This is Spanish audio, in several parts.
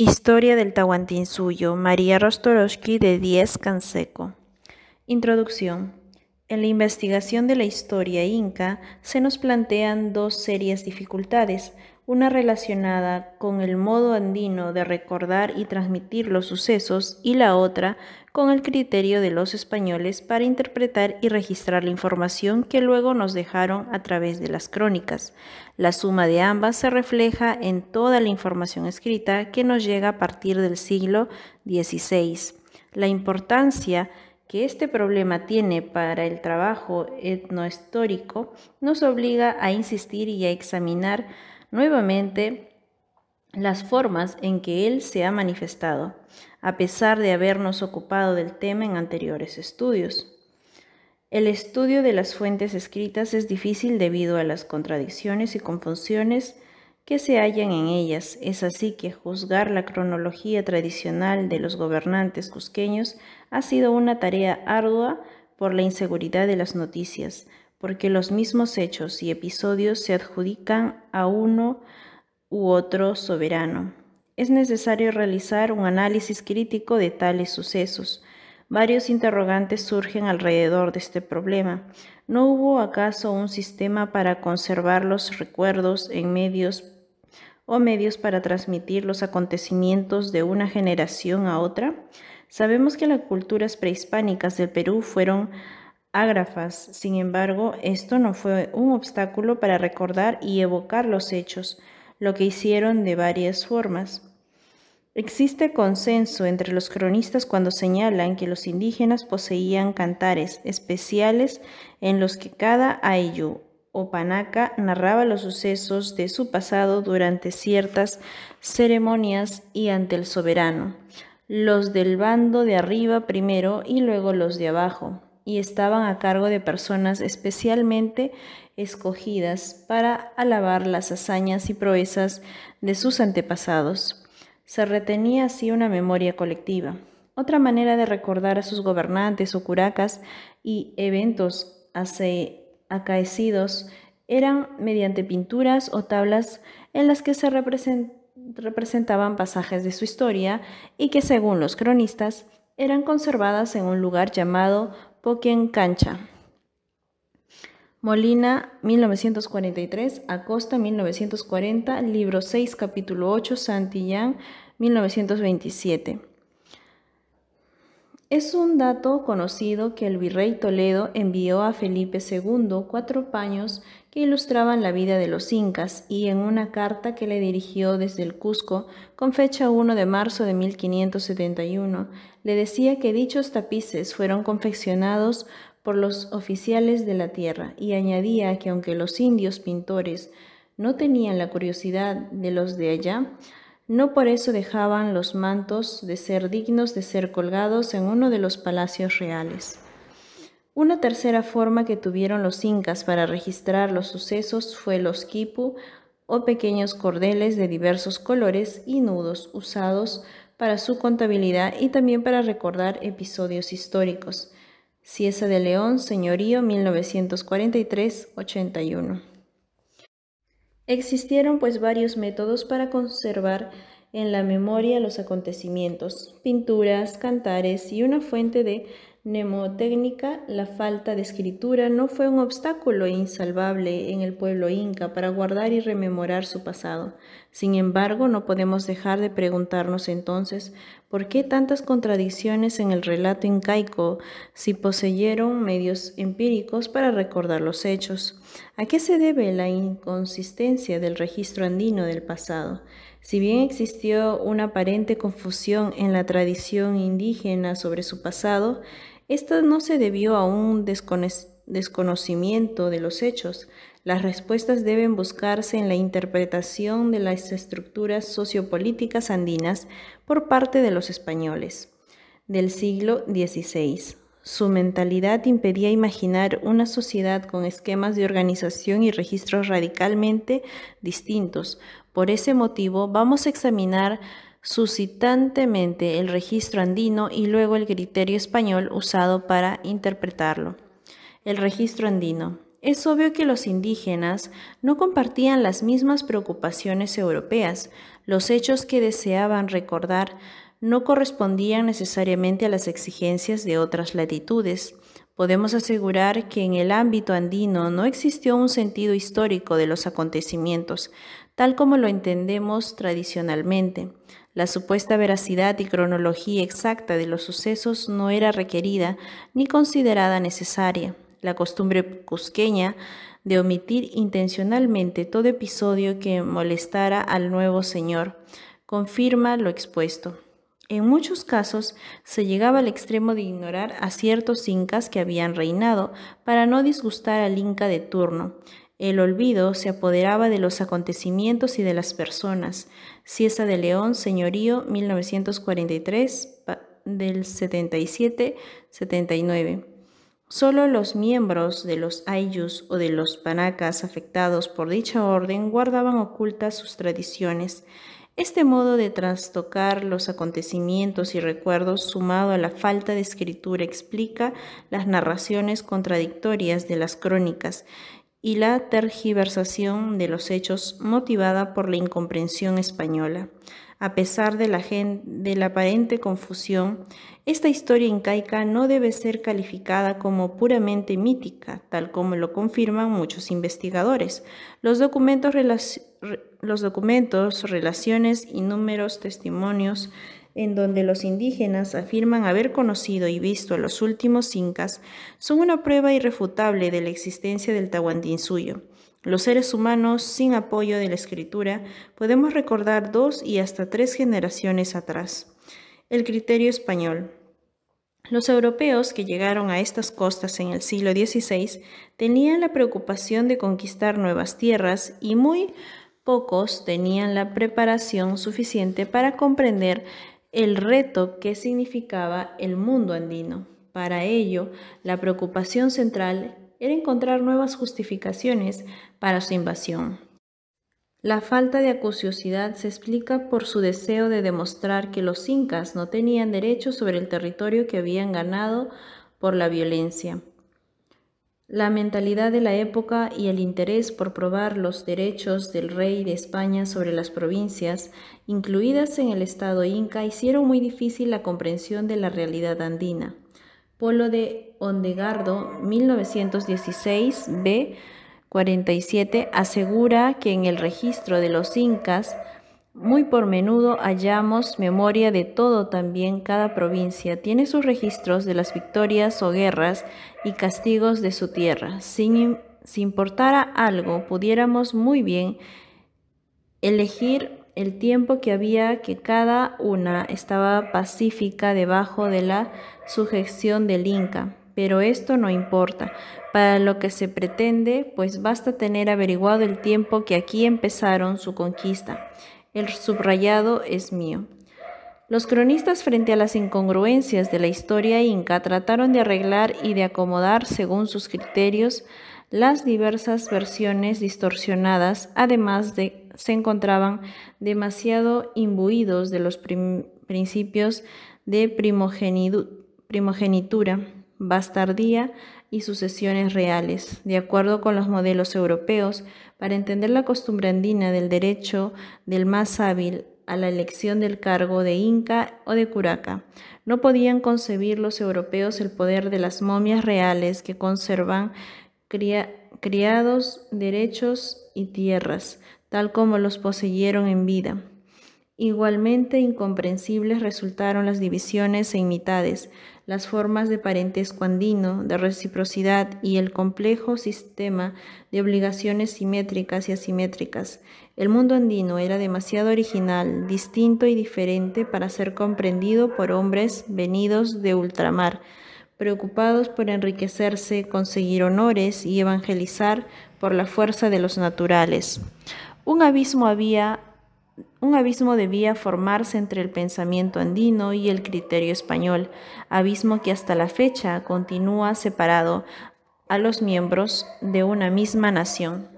Historia del Tahuantinsuyo, María Rostorowski de Díez Canseco. Introducción. En la investigación de la historia inca se nos plantean dos serias dificultades, una relacionada con el modo andino de recordar y transmitir los sucesos y la otra con el criterio de los españoles para interpretar y registrar la información que luego nos dejaron a través de las crónicas. La suma de ambas se refleja en toda la información escrita que nos llega a partir del siglo XVI. La importancia que este problema tiene para el trabajo etnohistórico nos obliga a insistir y a examinar nuevamente las formas en que él se ha manifestado, a pesar de habernos ocupado del tema en anteriores estudios. El estudio de las fuentes escritas es difícil debido a las contradicciones y confusiones que se hallan en ellas. Es así que juzgar la cronología tradicional de los gobernantes cusqueños ha sido una tarea ardua por la inseguridad de las noticias, porque los mismos hechos y episodios se adjudican a uno u otro soberano. Es necesario realizar un análisis crítico de tales sucesos. Varios interrogantes surgen alrededor de este problema. ¿No hubo acaso un sistema para conservar los recuerdos en medios o medios para transmitir los acontecimientos de una generación a otra? Sabemos que las culturas prehispánicas del Perú fueron ágrafas. Sin embargo, esto no fue un obstáculo para recordar y evocar los hechos, lo que hicieron de varias formas. Existe consenso entre los cronistas cuando señalan que los indígenas poseían cantares especiales en los que cada ayu o panaca narraba los sucesos de su pasado durante ciertas ceremonias y ante el soberano, los del bando de arriba primero y luego los de abajo, y estaban a cargo de personas especialmente escogidas para alabar las hazañas y proezas de sus antepasados. Se retenía así una memoria colectiva. Otra manera de recordar a sus gobernantes o curacas y eventos acaecidos eran mediante pinturas o tablas en las que se representaban pasajes de su historia y que según los cronistas eran conservadas en un lugar llamado Poquien Cancha. Molina, 1943, Acosta, 1940, libro 6, capítulo 8, Santillán, 1927. Es un dato conocido que el virrey Toledo envió a Felipe II cuatro paños que ilustraban la vida de los incas y en una carta que le dirigió desde el Cusco con fecha 1 de marzo de 1571 le decía que dichos tapices fueron confeccionados por los oficiales de la tierra y añadía que aunque los indios pintores no tenían la curiosidad de los de allá, no por eso dejaban los mantos de ser dignos de ser colgados en uno de los palacios reales. Una tercera forma que tuvieron los incas para registrar los sucesos fue los quipu o pequeños cordeles de diversos colores y nudos usados para su contabilidad y también para recordar episodios históricos. Ciesa de León, Señorío, 1943-81. Existieron pues varios métodos para conservar en la memoria los acontecimientos, pinturas, cantares y una fuente de mnemotécnica, la falta de escritura no fue un obstáculo insalvable en el pueblo inca para guardar y rememorar su pasado. Sin embargo, no podemos dejar de preguntarnos entonces por qué tantas contradicciones en el relato incaico si poseyeron medios empíricos para recordar los hechos. ¿A qué se debe la inconsistencia del registro andino del pasado? Si bien existió una aparente confusión en la tradición indígena sobre su pasado, esto no se debió a un desconocimiento de los hechos. Las respuestas deben buscarse en la interpretación de las estructuras sociopolíticas andinas por parte de los españoles del siglo XVI. Su mentalidad impedía imaginar una sociedad con esquemas de organización y registros radicalmente distintos. Por ese motivo, vamos a examinar suscitantemente el registro andino y luego el criterio español usado para interpretarlo. El registro andino. Es obvio que los indígenas no compartían las mismas preocupaciones europeas. Los hechos que deseaban recordar no correspondían necesariamente a las exigencias de otras latitudes. Podemos asegurar que en el ámbito andino no existió un sentido histórico de los acontecimientos, tal como lo entendemos tradicionalmente. La supuesta veracidad y cronología exacta de los sucesos no era requerida ni considerada necesaria. La costumbre cusqueña de omitir intencionalmente todo episodio que molestara al nuevo señor confirma lo expuesto. En muchos casos se llegaba al extremo de ignorar a ciertos incas que habían reinado para no disgustar al inca de turno. El olvido se apoderaba de los acontecimientos y de las personas. Ciesa de León, Señorío, 1943, del 77-79. Solo los miembros de los ayllus o de los panacas afectados por dicha orden guardaban ocultas sus tradiciones. Este modo de trastocar los acontecimientos y recuerdos sumado a la falta de escritura explica las narraciones contradictorias de las crónicas y la tergiversación de los hechos motivada por la incomprensión española. A pesar de la, de la, aparente confusión, esta historia incaica no debe ser calificada como puramente mítica, tal como lo confirman muchos investigadores. Los documentos, los documentos relaciones y números testimonios en donde los indígenas afirman haber conocido y visto a los últimos incas son una prueba irrefutable de la existencia del Tahuantinsuyo. Los seres humanos, sin apoyo de la escritura, podemos recordar dos y hasta tres generaciones atrás. El criterio español. Los europeos que llegaron a estas costas en el siglo XVI tenían la preocupación de conquistar nuevas tierras y muy pocos tenían la preparación suficiente para comprender el reto que significaba el mundo andino. Para ello, la preocupación central era encontrar nuevas justificaciones para su invasión. La falta de acuciosidad se explica por su deseo de demostrar que los incas no tenían derecho sobre el territorio que habían ganado por la violencia. La mentalidad de la época y el interés por probar los derechos del rey de España sobre las provincias, incluidas en el Estado inca, hicieron muy difícil la comprensión de la realidad andina. Polo de Ondegardo, 1916, b. 47, asegura que en el registro de los incas, muy por menudo hallamos memoria de todo también cada provincia tiene sus registros de las victorias o guerras y castigos de su tierra. Sin, si importara algo, pudiéramos muy bien elegir el tiempo que había que cada una estaba pacífica debajo de la sujeción del Inca. Pero esto no importa. Para lo que se pretende, pues basta tener averiguado el tiempo que aquí empezaron su conquista. El subrayado es mío. Los cronistas frente a las incongruencias de la historia inca trataron de arreglar y de acomodar según sus criterios las diversas versiones distorsionadas, además de se encontraban demasiado imbuidos de los principios de primogenitura, bastardía y sucesiones reales, de acuerdo con los modelos europeos, para entender la costumbre andina del derecho del más hábil a la elección del cargo de Inca o de Curaca. No podían concebir los europeos el poder de las momias reales que conservan criados, derechos y tierras, tal como los poseyeron en vida. Igualmente incomprensibles resultaron las divisiones e mitades, las formas de parentesco andino, de reciprocidad y el complejo sistema de obligaciones simétricas y asimétricas. El mundo andino era demasiado original, distinto y diferente para ser comprendido por hombres venidos de ultramar, preocupados por enriquecerse, conseguir honores y evangelizar por la fuerza de los naturales. Un abismo había un abismo debía formarse entre el pensamiento andino y el criterio español, abismo que hasta la fecha continúa separado a los miembros de una misma nación.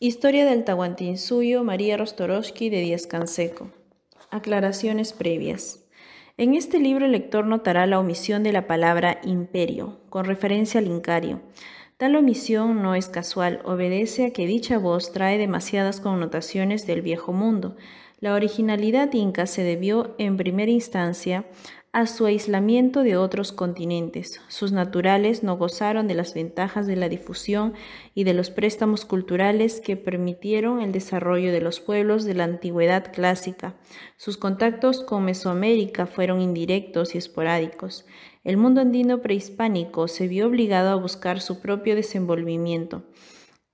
Historia del Tahuantinsuyo María Rostorowski de Díaz Canseco. Aclaraciones previas. En este libro el lector notará la omisión de la palabra imperio, con referencia al incario. Tal omisión no es casual, obedece a que dicha voz trae demasiadas connotaciones del viejo mundo. La originalidad inca se debió en primera instancia a su aislamiento de otros continentes. Sus naturales no gozaron de las ventajas de la difusión y de los préstamos culturales que permitieron el desarrollo de los pueblos de la antigüedad clásica. Sus contactos con Mesoamérica fueron indirectos y esporádicos. El mundo andino prehispánico se vio obligado a buscar su propio desenvolvimiento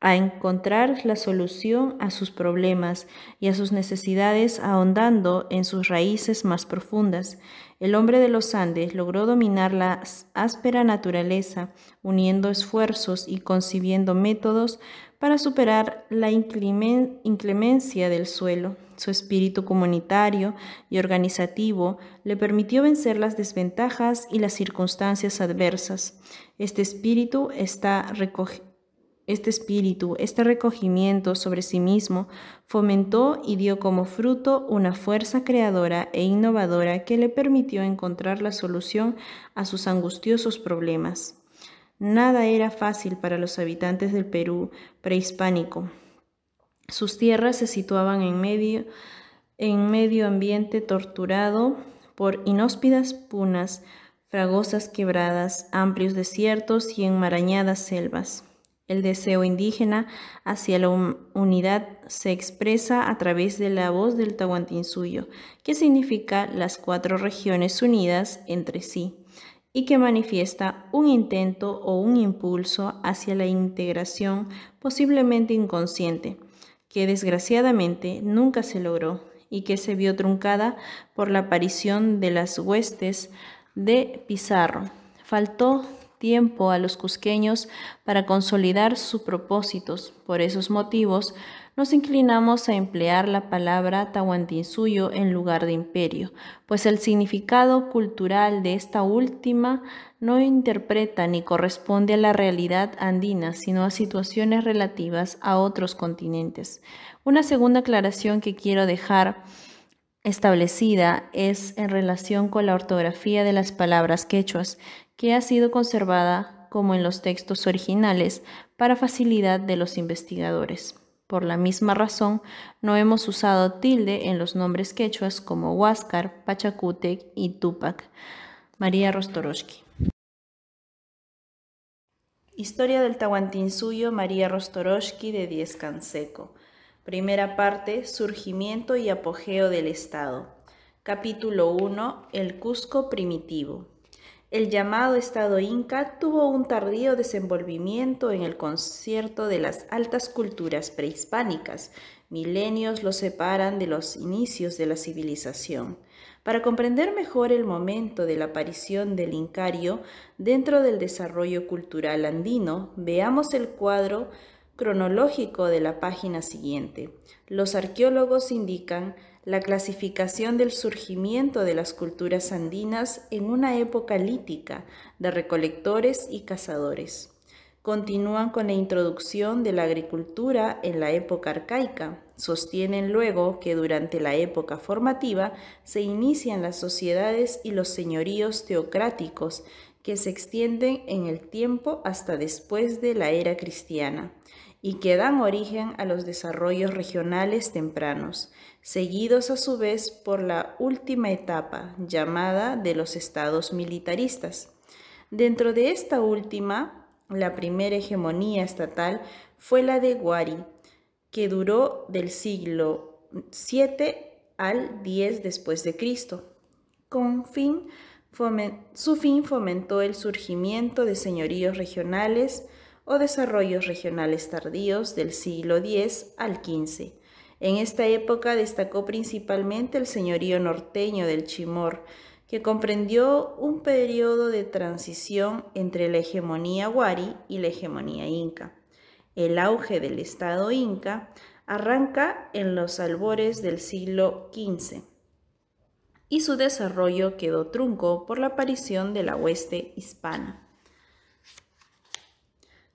a encontrar la solución a sus problemas y a sus necesidades ahondando en sus raíces más profundas. El hombre de los Andes logró dominar la áspera naturaleza, uniendo esfuerzos y concibiendo métodos para superar la inclemencia del suelo. Su espíritu comunitario y organizativo le permitió vencer las desventajas y las circunstancias adversas. Este espíritu está este espíritu, este recogimiento sobre sí mismo, fomentó y dio como fruto una fuerza creadora e innovadora que le permitió encontrar la solución a sus angustiosos problemas. Nada era fácil para los habitantes del Perú prehispánico. Sus tierras se situaban en medio, en medio ambiente torturado por inhóspidas punas, fragosas quebradas, amplios desiertos y enmarañadas selvas. El deseo indígena hacia la unidad se expresa a través de la voz del Tahuantinsuyo, que significa las cuatro regiones unidas entre sí, y que manifiesta un intento o un impulso hacia la integración posiblemente inconsciente, que desgraciadamente nunca se logró y que se vio truncada por la aparición de las huestes de Pizarro. Faltó tiempo a los cusqueños para consolidar sus propósitos. Por esos motivos, nos inclinamos a emplear la palabra Tahuantinsuyo en lugar de imperio, pues el significado cultural de esta última no interpreta ni corresponde a la realidad andina, sino a situaciones relativas a otros continentes. Una segunda aclaración que quiero dejar establecida es en relación con la ortografía de las palabras quechuas, que ha sido conservada como en los textos originales para facilidad de los investigadores. Por la misma razón, no hemos usado tilde en los nombres quechuas como Huáscar, Pachacútec y Tupac. María Rostoroski. Historia del Tahuantinsuyo María Rostoroski de Diez Canseco. Primera parte, Surgimiento y apogeo del Estado. Capítulo 1, El Cusco primitivo. El llamado Estado Inca tuvo un tardío desenvolvimiento en el concierto de las altas culturas prehispánicas. Milenios lo separan de los inicios de la civilización. Para comprender mejor el momento de la aparición del Incario dentro del desarrollo cultural andino, veamos el cuadro cronológico de la página siguiente. Los arqueólogos indican la clasificación del surgimiento de las culturas andinas en una época lítica de recolectores y cazadores. Continúan con la introducción de la agricultura en la época arcaica. Sostienen luego que durante la época formativa se inician las sociedades y los señoríos teocráticos que se extienden en el tiempo hasta después de la era cristiana y que dan origen a los desarrollos regionales tempranos, seguidos a su vez por la última etapa llamada de los estados militaristas. Dentro de esta última, la primera hegemonía estatal fue la de Guari, que duró del siglo VII al X después de Cristo. Con fin, su fin fomentó el surgimiento de señoríos regionales, o desarrollos regionales tardíos del siglo X al XV. En esta época destacó principalmente el señorío norteño del Chimor, que comprendió un periodo de transición entre la hegemonía wari y la hegemonía inca. El auge del Estado inca arranca en los albores del siglo XV y su desarrollo quedó trunco por la aparición de la hueste hispana.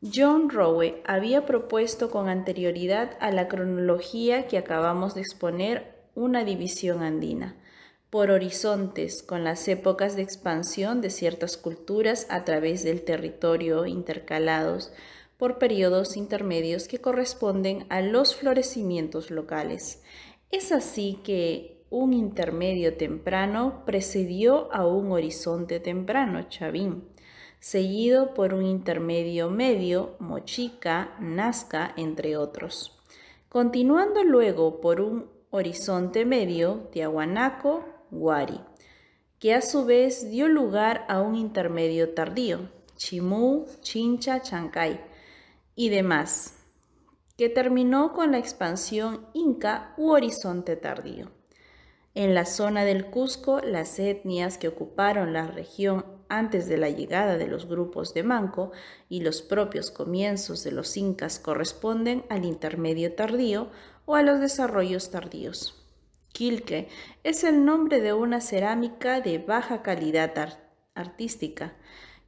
John Rowe había propuesto con anterioridad a la cronología que acabamos de exponer una división andina, por horizontes con las épocas de expansión de ciertas culturas a través del territorio intercalados por periodos intermedios que corresponden a los florecimientos locales. Es así que un intermedio temprano precedió a un horizonte temprano, Chavín, seguido por un intermedio medio, Mochica, Nazca, entre otros. Continuando luego por un horizonte medio, Tiahuanaco, Guari, que a su vez dio lugar a un intermedio tardío, Chimú, Chincha, Chancay y demás, que terminó con la expansión inca u horizonte tardío. En la zona del Cusco, las etnias que ocuparon la región antes de la llegada de los grupos de Manco y los propios comienzos de los incas corresponden al intermedio tardío o a los desarrollos tardíos. Quilque es el nombre de una cerámica de baja calidad artística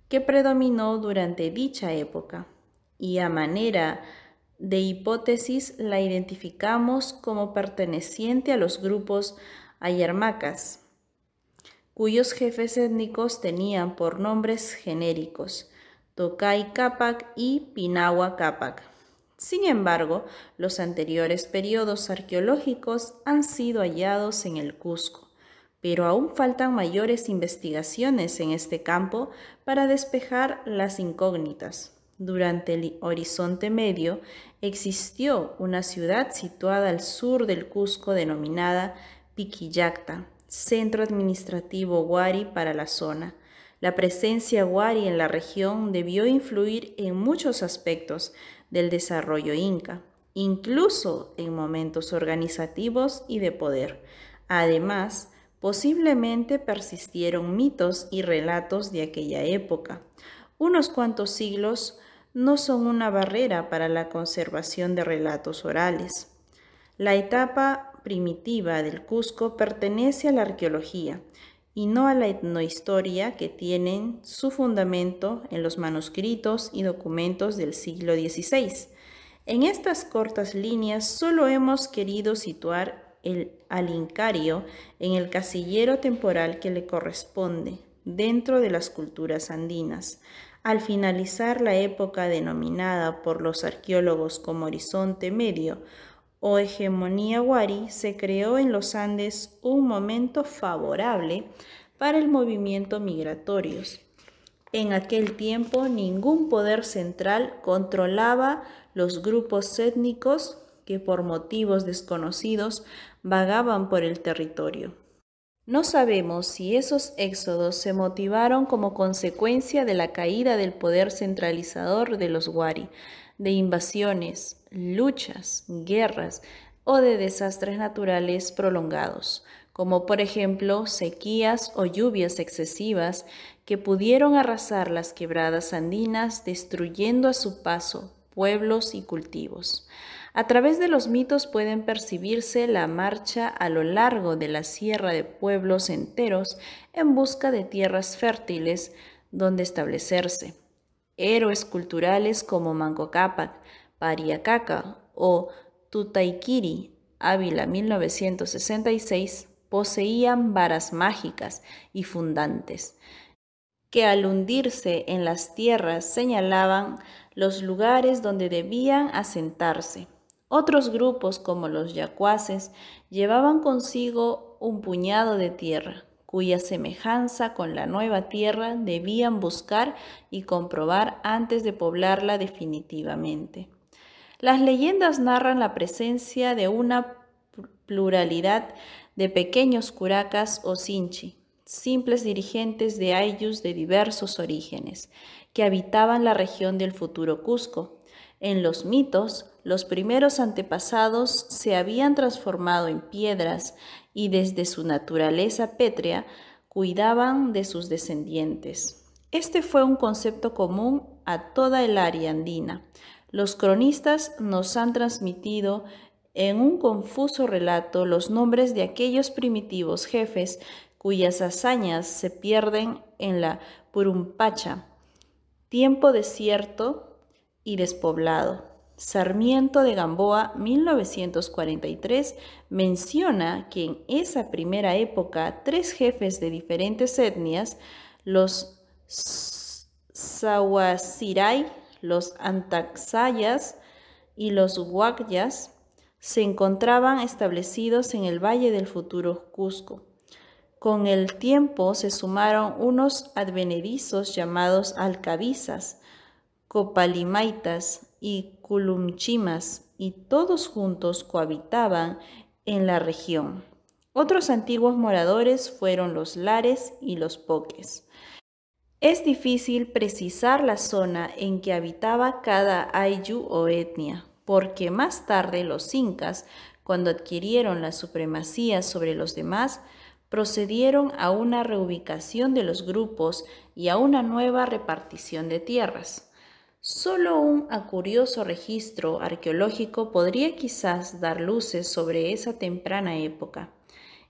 que predominó durante dicha época y a manera de hipótesis la identificamos como perteneciente a los grupos ayarmacas, cuyos jefes étnicos tenían por nombres genéricos Tokai Capac y Pinagua Capac. Sin embargo, los anteriores periodos arqueológicos han sido hallados en el Cusco, pero aún faltan mayores investigaciones en este campo para despejar las incógnitas. Durante el Horizonte Medio existió una ciudad situada al sur del Cusco denominada Piquillacta, centro administrativo Huari para la zona. La presencia Huari en la región debió influir en muchos aspectos del desarrollo inca, incluso en momentos organizativos y de poder. Además, posiblemente persistieron mitos y relatos de aquella época. Unos cuantos siglos no son una barrera para la conservación de relatos orales. La etapa primitiva del Cusco pertenece a la arqueología y no a la etnohistoria que tienen su fundamento en los manuscritos y documentos del siglo XVI. En estas cortas líneas solo hemos querido situar el alincario en el casillero temporal que le corresponde dentro de las culturas andinas, al finalizar la época denominada por los arqueólogos como Horizonte Medio o hegemonía Wari, se creó en los Andes un momento favorable para el movimiento migratorios. En aquel tiempo ningún poder central controlaba los grupos étnicos que por motivos desconocidos vagaban por el territorio. No sabemos si esos éxodos se motivaron como consecuencia de la caída del poder centralizador de los Wari, de invasiones, luchas, guerras o de desastres naturales prolongados, como por ejemplo sequías o lluvias excesivas que pudieron arrasar las quebradas andinas destruyendo a su paso pueblos y cultivos. A través de los mitos pueden percibirse la marcha a lo largo de la sierra de pueblos enteros en busca de tierras fértiles donde establecerse. Héroes culturales como Manco Cápac, Pariacaca o Tutaikiri, Ávila 1966, poseían varas mágicas y fundantes, que al hundirse en las tierras señalaban los lugares donde debían asentarse. Otros grupos, como los yacuaces, llevaban consigo un puñado de tierra, cuya semejanza con la nueva tierra debían buscar y comprobar antes de poblarla definitivamente. Las leyendas narran la presencia de una pluralidad de pequeños curacas o sinchi, simples dirigentes de ayllus de diversos orígenes, que habitaban la región del futuro Cusco. En los mitos, los primeros antepasados se habían transformado en piedras y desde su naturaleza pétrea cuidaban de sus descendientes. Este fue un concepto común a toda el área andina. Los cronistas nos han transmitido en un confuso relato los nombres de aquellos primitivos jefes cuyas hazañas se pierden en la Purumpacha, tiempo desierto y despoblado, Sarmiento de Gamboa, 1943, menciona que en esa primera época tres jefes de diferentes etnias, los Sawasirai, los Antaxayas y los Huacyas, se encontraban establecidos en el valle del futuro Cusco. Con el tiempo se sumaron unos advenedizos llamados alcabizas, copalimaitas y culumchimas, y todos juntos cohabitaban en la región. Otros antiguos moradores fueron los lares y los poques. Es difícil precisar la zona en que habitaba cada ayu o etnia, porque más tarde los incas, cuando adquirieron la supremacía sobre los demás, procedieron a una reubicación de los grupos y a una nueva repartición de tierras. Solo un curioso registro arqueológico podría quizás dar luces sobre esa temprana época.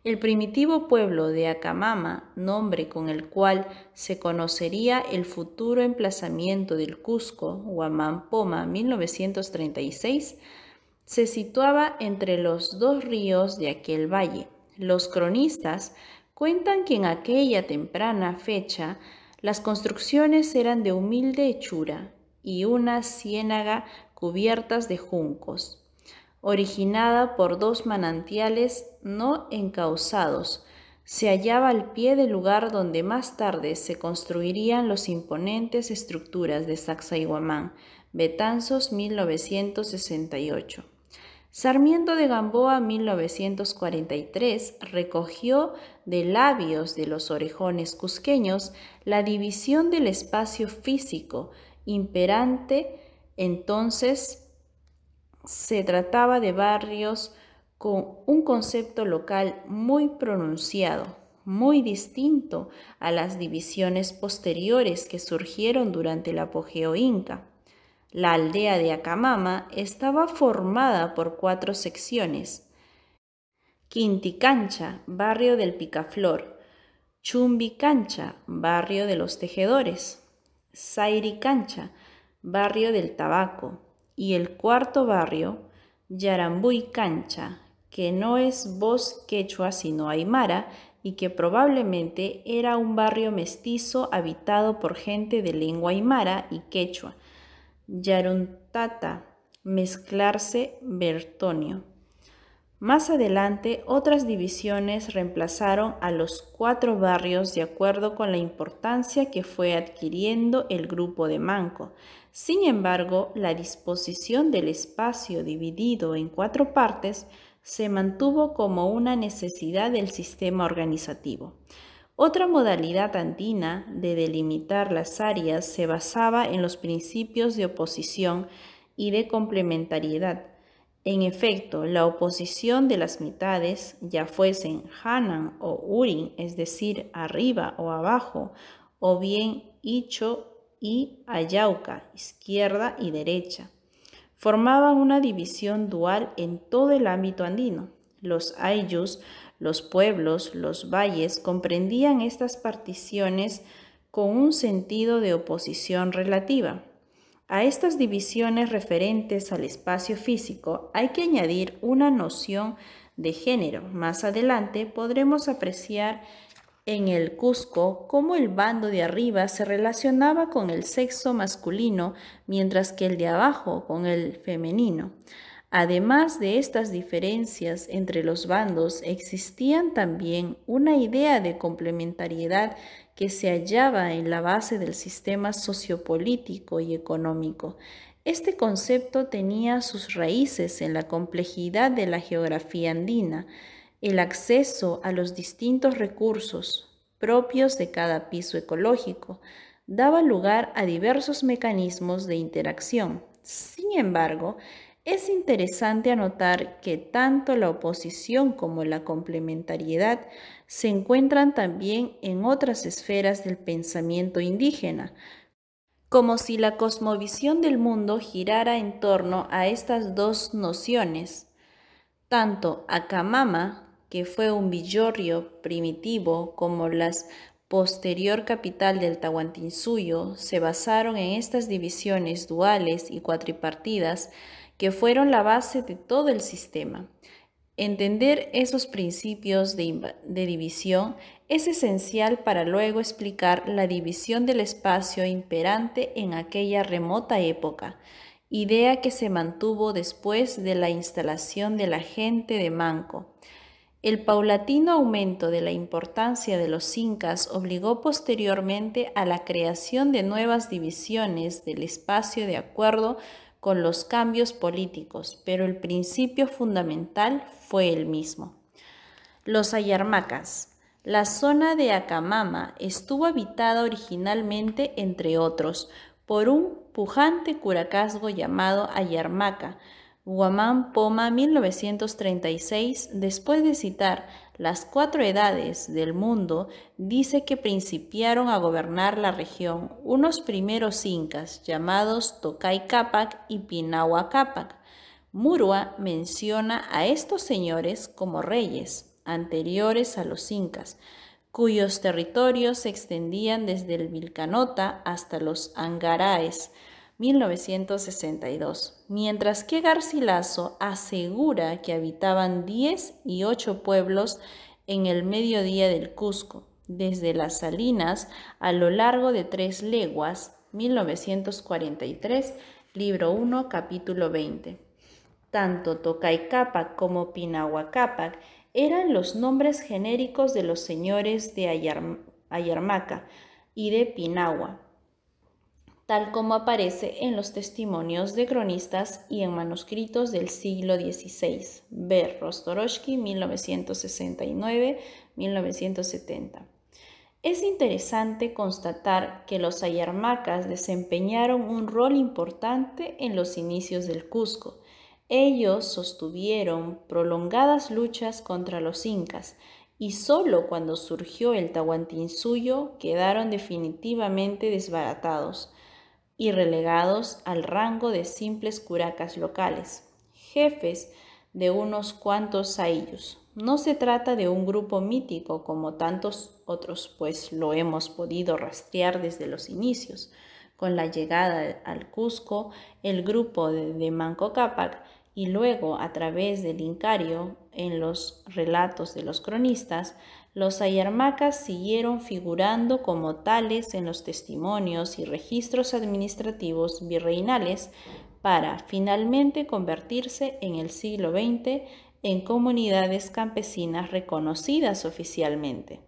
El primitivo pueblo de Acamama, nombre con el cual se conocería el futuro emplazamiento del Cusco, Huamampoma 1936, se situaba entre los dos ríos de aquel valle. Los cronistas cuentan que en aquella temprana fecha las construcciones eran de humilde hechura y una ciénaga cubiertas de juncos, originada por dos manantiales no encauzados, se hallaba al pie del lugar donde más tarde se construirían las imponentes estructuras de Sacsayhuamán, Betanzos 1968. Sarmiento de Gamboa 1943 recogió de labios de los orejones cusqueños la división del espacio físico imperante, entonces se trataba de barrios con un concepto local muy pronunciado, muy distinto a las divisiones posteriores que surgieron durante el apogeo inca. La aldea de Acamama estaba formada por cuatro secciones. Quinticancha, barrio del Picaflor. Chumbicancha, barrio de los Tejedores. Cancha, barrio del Tabaco, y el cuarto barrio, Yarambuy Cancha, que no es voz quechua sino aymara y que probablemente era un barrio mestizo habitado por gente de lengua aymara y quechua. Yaruntata, mezclarse Bertonio. Más adelante, otras divisiones reemplazaron a los cuatro barrios de acuerdo con la importancia que fue adquiriendo el grupo de Manco. Sin embargo, la disposición del espacio dividido en cuatro partes se mantuvo como una necesidad del sistema organizativo. Otra modalidad andina de delimitar las áreas se basaba en los principios de oposición y de complementariedad en efecto, la oposición de las mitades, ya fuesen Hanan o Urin, es decir, arriba o abajo, o bien Icho y Ayauca, izquierda y derecha, formaban una división dual en todo el ámbito andino. Los ayus, los pueblos, los valles comprendían estas particiones con un sentido de oposición relativa. A estas divisiones referentes al espacio físico hay que añadir una noción de género. Más adelante podremos apreciar en el Cusco cómo el bando de arriba se relacionaba con el sexo masculino, mientras que el de abajo con el femenino. Además de estas diferencias entre los bandos, existían también una idea de complementariedad que se hallaba en la base del sistema sociopolítico y económico. Este concepto tenía sus raíces en la complejidad de la geografía andina, el acceso a los distintos recursos propios de cada piso ecológico, daba lugar a diversos mecanismos de interacción. Sin embargo, es interesante anotar que tanto la oposición como la complementariedad se encuentran también en otras esferas del pensamiento indígena, como si la cosmovisión del mundo girara en torno a estas dos nociones. Tanto Acamama, que fue un villorrio primitivo, como las posterior capital del Tahuantinsuyo, se basaron en estas divisiones duales y cuatripartidas que fueron la base de todo el sistema. Entender esos principios de, de, división es esencial para luego explicar la división del espacio imperante en aquella remota época, idea que se mantuvo después de la instalación de la gente de Manco. El paulatino aumento de la importancia de los incas obligó posteriormente a la creación de nuevas divisiones del espacio de acuerdo con los cambios políticos, pero el principio fundamental fue el mismo. Los ayarmacas. La zona de Acamama estuvo habitada originalmente, entre otros, por un pujante curacazgo llamado Ayarmaca. Guamán Poma 1936, después de citar las cuatro edades del mundo, dice que principiaron a gobernar la región unos primeros incas llamados Tocay Capac y Pinahua Capac. Murua menciona a estos señores como reyes anteriores a los incas, cuyos territorios se extendían desde el Vilcanota hasta los Angaraes, 1962, mientras que Garcilaso asegura que habitaban 10 y 8 pueblos en el mediodía del Cusco, desde las Salinas a lo largo de tres leguas, 1943, libro 1, capítulo 20. Tanto Tocaycapac como Pinahuacapac eran los nombres genéricos de los señores de Ayarmaca y de Pinagua, tal como aparece en los testimonios de cronistas y en manuscritos del siglo XVI. Ver Rostoroshki, 1969-1970. Es interesante constatar que los ayarmacas desempeñaron un rol importante en los inicios del Cusco, ellos sostuvieron prolongadas luchas contra los incas y solo cuando surgió el Tahuantinsuyo quedaron definitivamente desbaratados y relegados al rango de simples curacas locales, jefes de unos cuantos saillos. No se trata de un grupo mítico como tantos otros, pues lo hemos podido rastrear desde los inicios. Con la llegada al Cusco, el grupo de, de Manco Cápac y luego a través del Incario en los relatos de los cronistas, los ayarmacas siguieron figurando como tales en los testimonios y registros administrativos virreinales para finalmente convertirse en el siglo XX en comunidades campesinas reconocidas oficialmente.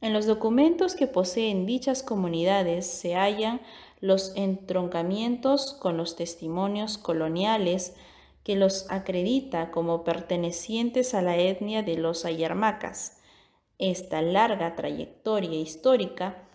En los documentos que poseen dichas comunidades se hallan los entroncamientos con los testimonios coloniales que los acredita como pertenecientes a la etnia de los ayarmacas. Esta larga trayectoria histórica,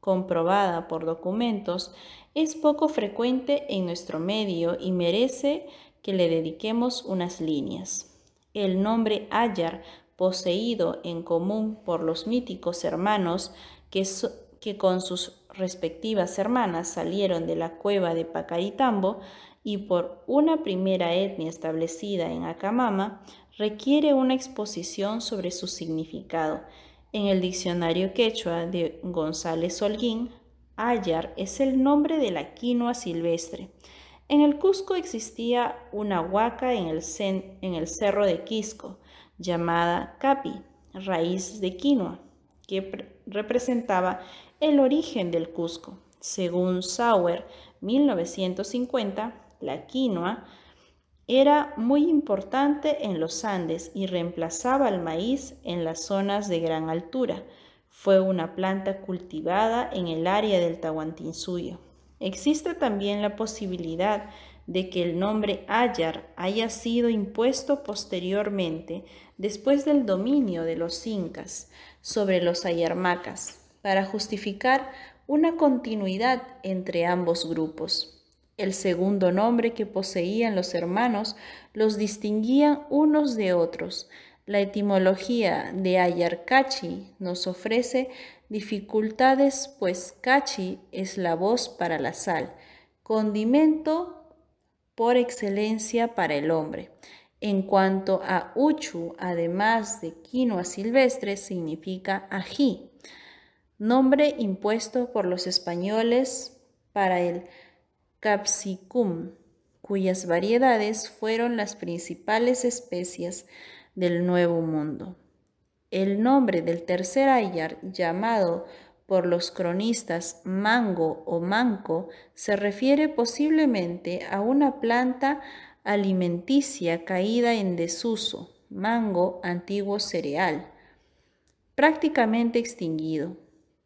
comprobada por documentos, es poco frecuente en nuestro medio y merece que le dediquemos unas líneas. El nombre Ayar, poseído en común por los míticos hermanos que, con sus respectivas hermanas salieron de la cueva de Pacaritambo, y por una primera etnia establecida en Acamama, requiere una exposición sobre su significado. En el diccionario quechua de González Holguín, Ayar es el nombre de la quinoa silvestre. En el Cusco existía una huaca en el, en el cerro de Quisco, llamada capi, raíz de quinoa, que representaba el origen del Cusco. Según Sauer, 1950, la quinoa, era muy importante en los Andes y reemplazaba al maíz en las zonas de gran altura. Fue una planta cultivada en el área del Tahuantinsuyo. Existe también la posibilidad de que el nombre Ayar haya sido impuesto posteriormente, después del dominio de los incas sobre los ayarmacas, para justificar una continuidad entre ambos grupos. El segundo nombre que poseían los hermanos los distinguían unos de otros. La etimología de Ayarcachi nos ofrece dificultades, pues cachi es la voz para la sal, condimento por excelencia para el hombre. En cuanto a uchu, además de quinoa silvestre, significa ají. nombre impuesto por los españoles para el capsicum, cuyas variedades fueron las principales especias del Nuevo Mundo. El nombre del tercer ayar, llamado por los cronistas mango o manco, se refiere posiblemente a una planta alimenticia caída en desuso, mango antiguo cereal, prácticamente extinguido,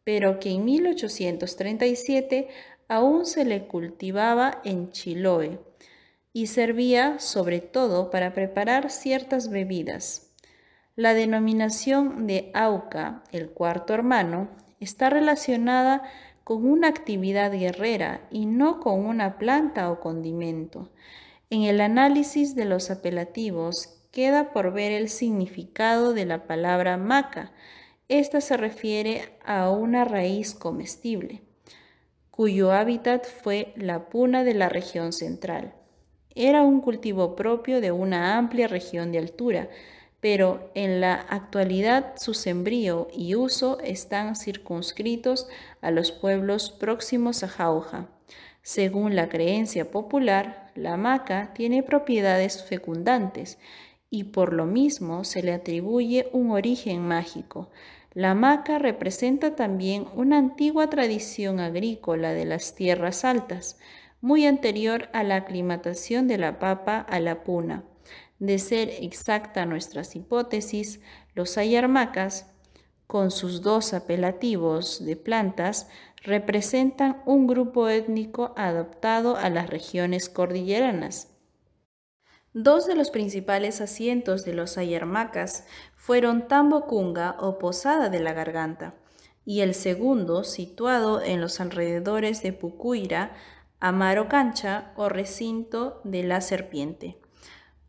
pero que en 1837 aún se le cultivaba en Chiloé y servía sobre todo para preparar ciertas bebidas. La denominación de Auca, el cuarto hermano, está relacionada con una actividad guerrera y no con una planta o condimento. En el análisis de los apelativos queda por ver el significado de la palabra maca. Esta se refiere a una raíz comestible, cuyo hábitat fue la puna de la región central. Era un cultivo propio de una amplia región de altura, pero en la actualidad su sembrío y uso están circunscritos a los pueblos próximos a Jauja. Según la creencia popular, la maca tiene propiedades fecundantes y por lo mismo se le atribuye un origen mágico. La maca representa también una antigua tradición agrícola de las tierras altas, muy anterior a la aclimatación de la papa a la puna. De ser exacta nuestras hipótesis, los ayarmacas, con sus dos apelativos de plantas, representan un grupo étnico adaptado a las regiones cordilleranas. Dos de los principales asientos de los ayarmacas fueron Tambocunga o Posada de la Garganta, y el segundo, situado en los alrededores de Pucuira, Amaro Cancha o recinto de la serpiente.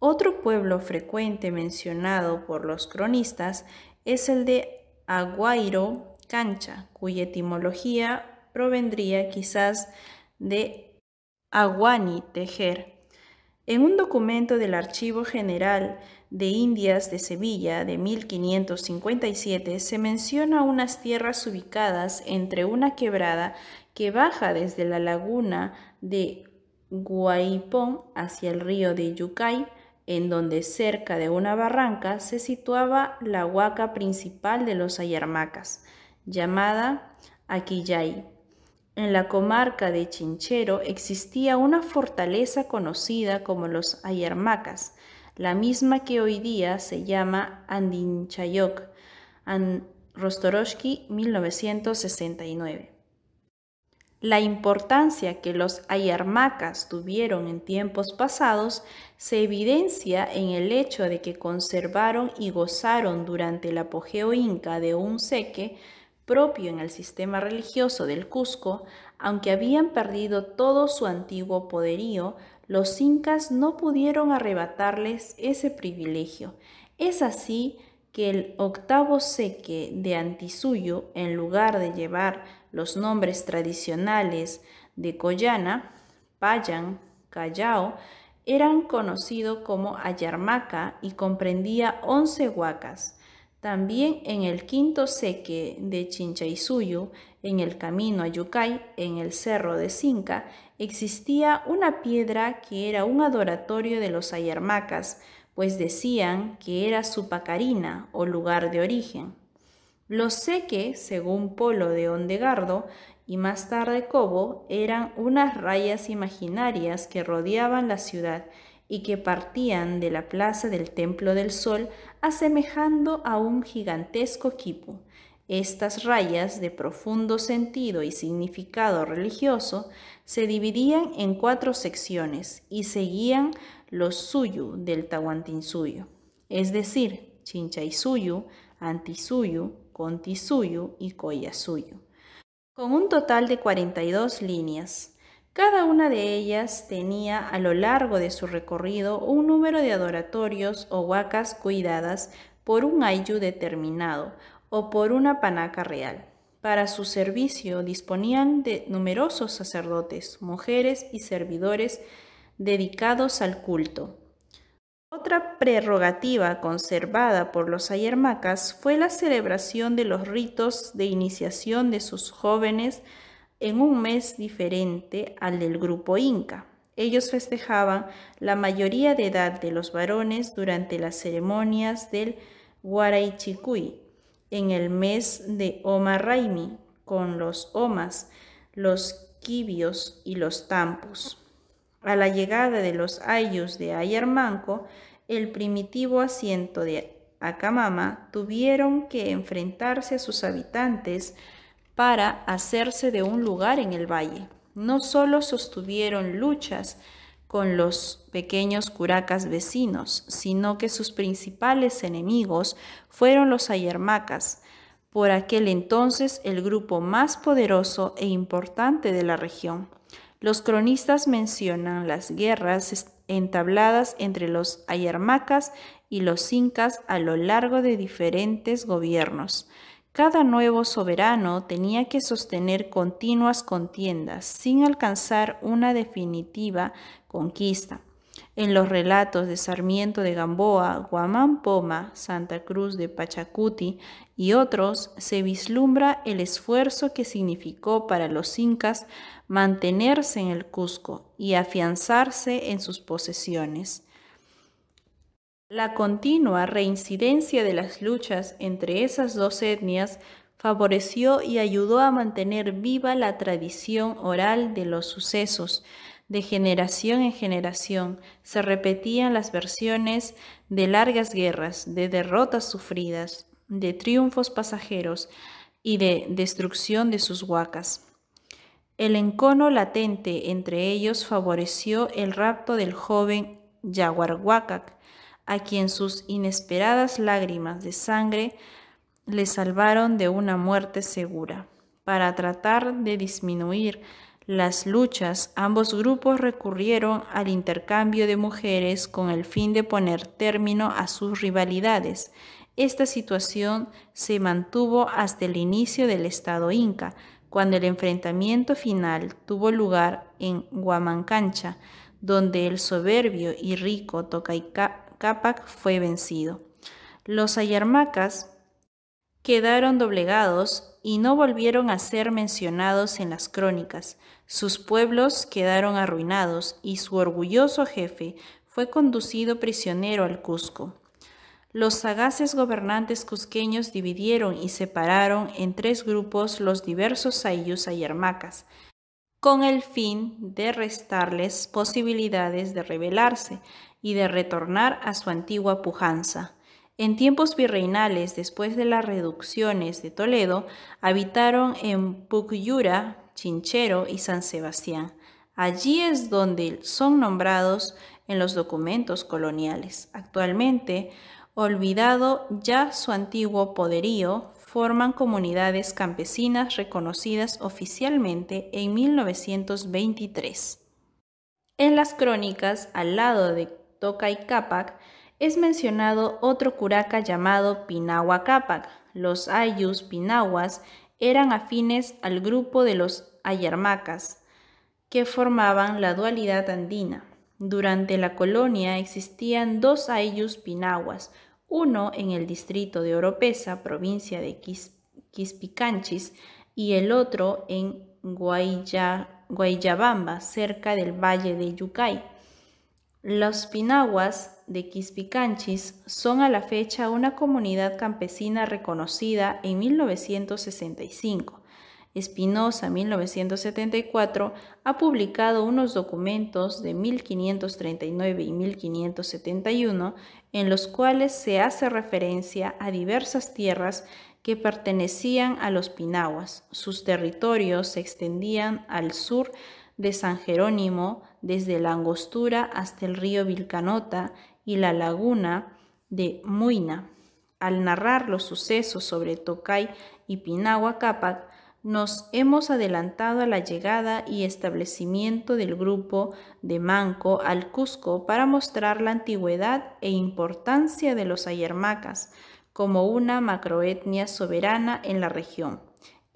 Otro pueblo frecuente mencionado por los cronistas es el de Aguairo Cancha, cuya etimología provendría quizás de Aguani Tejer. En un documento del Archivo General de Indias de Sevilla de 1557 se menciona unas tierras ubicadas entre una quebrada que baja desde la laguna de Guaipón hacia el río de Yucay, en donde cerca de una barranca se situaba la huaca principal de los Ayarmacas, llamada Aquillay. En la comarca de Chinchero existía una fortaleza conocida como los Ayarmacas, la misma que hoy día se llama Andinchayok, Rostoroshki 1969. La importancia que los ayarmacas tuvieron en tiempos pasados se evidencia en el hecho de que conservaron y gozaron durante el apogeo inca de un seque propio en el sistema religioso del Cusco, aunque habían perdido todo su antiguo poderío, los incas no pudieron arrebatarles ese privilegio. Es así que el octavo seque de Antisuyo, en lugar de llevar los nombres tradicionales de Collana, Payan, Callao, eran conocidos como Ayarmaca y comprendía 11 huacas. También en el quinto seque de Chinchaisuyu, en el camino a Yucay, en el cerro de Cinca, existía una piedra que era un adoratorio de los Ayarmacas, pues decían que era su pacarina o lugar de origen. Los seque, según Polo de Ondegardo y más tarde Cobo, eran unas rayas imaginarias que rodeaban la ciudad y que partían de la plaza del Templo del Sol asemejando a un gigantesco quipu. Estas rayas, de profundo sentido y significado religioso, se dividían en cuatro secciones y seguían los suyu del Tahuantinsuyo, es decir, Chinchaysuyu, Antisuyu, Contisuyu y Coyasuyu, con un total de 42 líneas. Cada una de ellas tenía a lo largo de su recorrido un número de adoratorios o huacas cuidadas por un ayu determinado o por una panaca real. Para su servicio disponían de numerosos sacerdotes, mujeres y servidores dedicados al culto. Otra prerrogativa conservada por los ayermacas fue la celebración de los ritos de iniciación de sus jóvenes en un mes diferente al del grupo inca. Ellos festejaban la mayoría de edad de los varones durante las ceremonias del Guaraichicuy en el mes de Raimi con los Omas, los Kibios y los Tampus. A la llegada de los Ayus de Ayarmanco, el primitivo asiento de Acamama tuvieron que enfrentarse a sus habitantes para hacerse de un lugar en el valle no solo sostuvieron luchas con los pequeños curacas vecinos, sino que sus principales enemigos fueron los ayermacas, por aquel entonces el grupo más poderoso e importante de la región. Los cronistas mencionan las guerras entabladas entre los ayermacas y los incas a lo largo de diferentes gobiernos. Cada nuevo soberano tenía que sostener continuas contiendas sin alcanzar una definitiva conquista. En los relatos de Sarmiento de Gamboa, Guamán Poma, Santa Cruz de Pachacuti y otros, se vislumbra el esfuerzo que significó para los incas mantenerse en el Cusco y afianzarse en sus posesiones. La continua reincidencia de las luchas entre esas dos etnias favoreció y ayudó a mantener viva la tradición oral de los sucesos. De generación en generación se repetían las versiones de largas guerras, de derrotas sufridas, de triunfos pasajeros y de destrucción de sus huacas. El encono latente entre ellos favoreció el rapto del joven Yaguarhuacac, a quien sus inesperadas lágrimas de sangre le salvaron de una muerte segura. Para tratar de disminuir las luchas, ambos grupos recurrieron al intercambio de mujeres con el fin de poner término a sus rivalidades. Esta situación se mantuvo hasta el inicio del Estado inca, cuando el enfrentamiento final tuvo lugar en Huamancancha, donde el soberbio y rico Tocaica Capac fue vencido. Los ayarmacas quedaron doblegados y no volvieron a ser mencionados en las crónicas. Sus pueblos quedaron arruinados y su orgulloso jefe fue conducido prisionero al Cusco. Los sagaces gobernantes cusqueños dividieron y separaron en tres grupos los diversos ayllus ayarmacas, con el fin de restarles posibilidades de rebelarse y de retornar a su antigua pujanza. En tiempos virreinales, después de las reducciones de Toledo, habitaron en Pucyura, Chinchero y San Sebastián. Allí es donde son nombrados en los documentos coloniales. Actualmente, olvidado ya su antiguo poderío, forman comunidades campesinas reconocidas oficialmente en 1923. En las crónicas, al lado de Toca Capac, es mencionado otro curaca llamado Pinahua Capac. Los ayus pinahuas eran afines al grupo de los ayarmacas, que formaban la dualidad andina. Durante la colonia existían dos ayus pinahuas, uno en el distrito de Oropesa, provincia de Quispicanchis, y el otro en Guayabamba, cerca del valle de Yucay. Los pinahuas de Quispicanchis son a la fecha una comunidad campesina reconocida en 1965. Espinosa, 1974, ha publicado unos documentos de 1539 y 1571 en los cuales se hace referencia a diversas tierras que pertenecían a los pinahuas. Sus territorios se extendían al sur de San Jerónimo, desde la angostura hasta el río Vilcanota y la laguna de Muina. Al narrar los sucesos sobre Tocay y Pinagua Cápac, nos hemos adelantado a la llegada y establecimiento del grupo de Manco al Cusco para mostrar la antigüedad e importancia de los ayermacas como una macroetnia soberana en la región